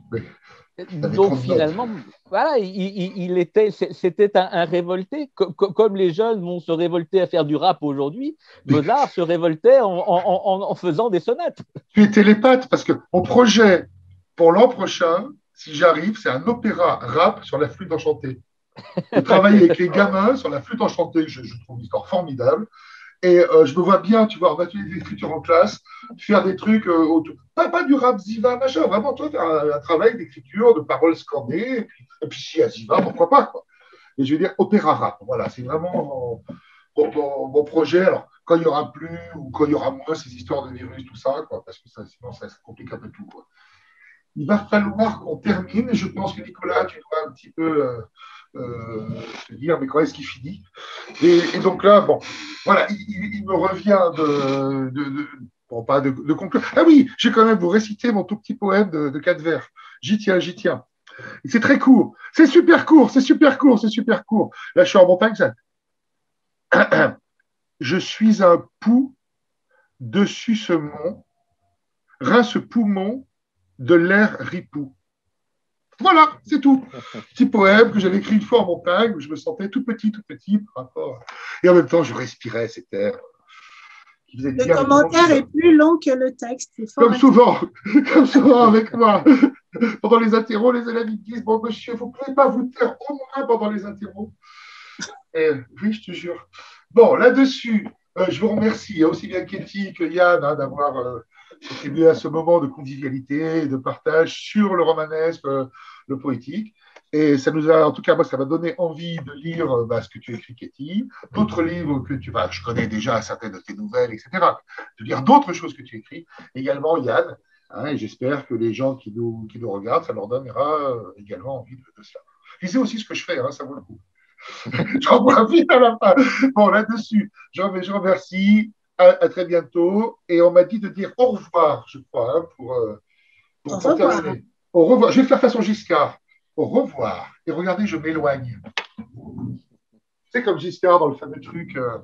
Donc finalement, voilà, il, était, c'était un, révolté, comme les jeunes vont se révolter à faire du rap aujourd'hui. Mozart se révoltait en, faisant des sonates. Tu es télépathe parce que mon projet pour l'an prochain, si j'arrive, c'est un opéra rap sur la flûte enchantée. Je travaille avec les gamins sur la flûte enchantée, je, je trouve l'histoire formidable. Et euh, je me vois bien, tu vois, en atelier d'écriture en classe, faire des trucs, euh. Pas, pas, du rap Ziva, machin, vraiment, toi, faire un, travail d'écriture, de paroles scandées, et puis, et puis si à Ziva, pourquoi pas, quoi. Et je veux dire, opéra rap, voilà, c'est vraiment mon, projet. Alors, quand il y aura plus ou quand il y aura moins ces histoires de virus, tout ça, quoi, parce que ça, sinon, ça, complique un peu tout. Il va falloir qu'on termine, je pense que Nicolas, tu dois un petit peu. Euh, se dire, mais quand est-ce qu'il finit? Et, donc là, bon, voilà, il, me revient de, bon, pas de, conclure. Ah oui, je vais quand même vous réciter mon tout petit poème de, quatre vers. J'y tiens, j'y tiens. C'est très court. C'est super court, c'est super court, c'est super court. Là, je suis en montagne. Ça... Je suis un pou dessus ce mont, rince poumon de l'air ripou. Voilà, c'est tout. Petit poème que j'avais écrit une fois en montagne où je me sentais tout petit, tout petit par rapport. Et en même temps, je respirais cet air. le commentaire est plus long que le texte. Comme souvent, comme souvent avec moi. Pendant les interros, les élèves disent Bon, monsieur, vous ne pouvez pas vous taire au moins pendant les interros. Et, oui, je te jure. Bon, là-dessus, euh, je vous remercie, aussi bien Katie que Yann, hein, d'avoir. Euh, contribuer à ce moment de convivialité et de partage sur le romanesque, euh, le poétique. Et ça nous a, en tout cas, moi, ça m'a donné envie de lire bah, ce que tu écris, Katie, d'autres livres que tu, bah, je connais déjà certaines de tes nouvelles, etc. De lire d'autres choses que tu écris. Également, Yann, hein, et j'espère que les gens qui nous, qui nous regardent, ça leur donnera également envie de, de cela. Lisez aussi ce que je fais, hein, ça vaut le coup. J'en profite à la fin. Bon, là-dessus, je remercie à, très bientôt. Et on m'a dit de dire au revoir, je crois, hein, pour, euh, pour, terminer. Au revoir. Je vais faire façon Giscard. Au revoir. Et regardez, je m'éloigne. C'est comme Giscard dans le fameux truc. Euh,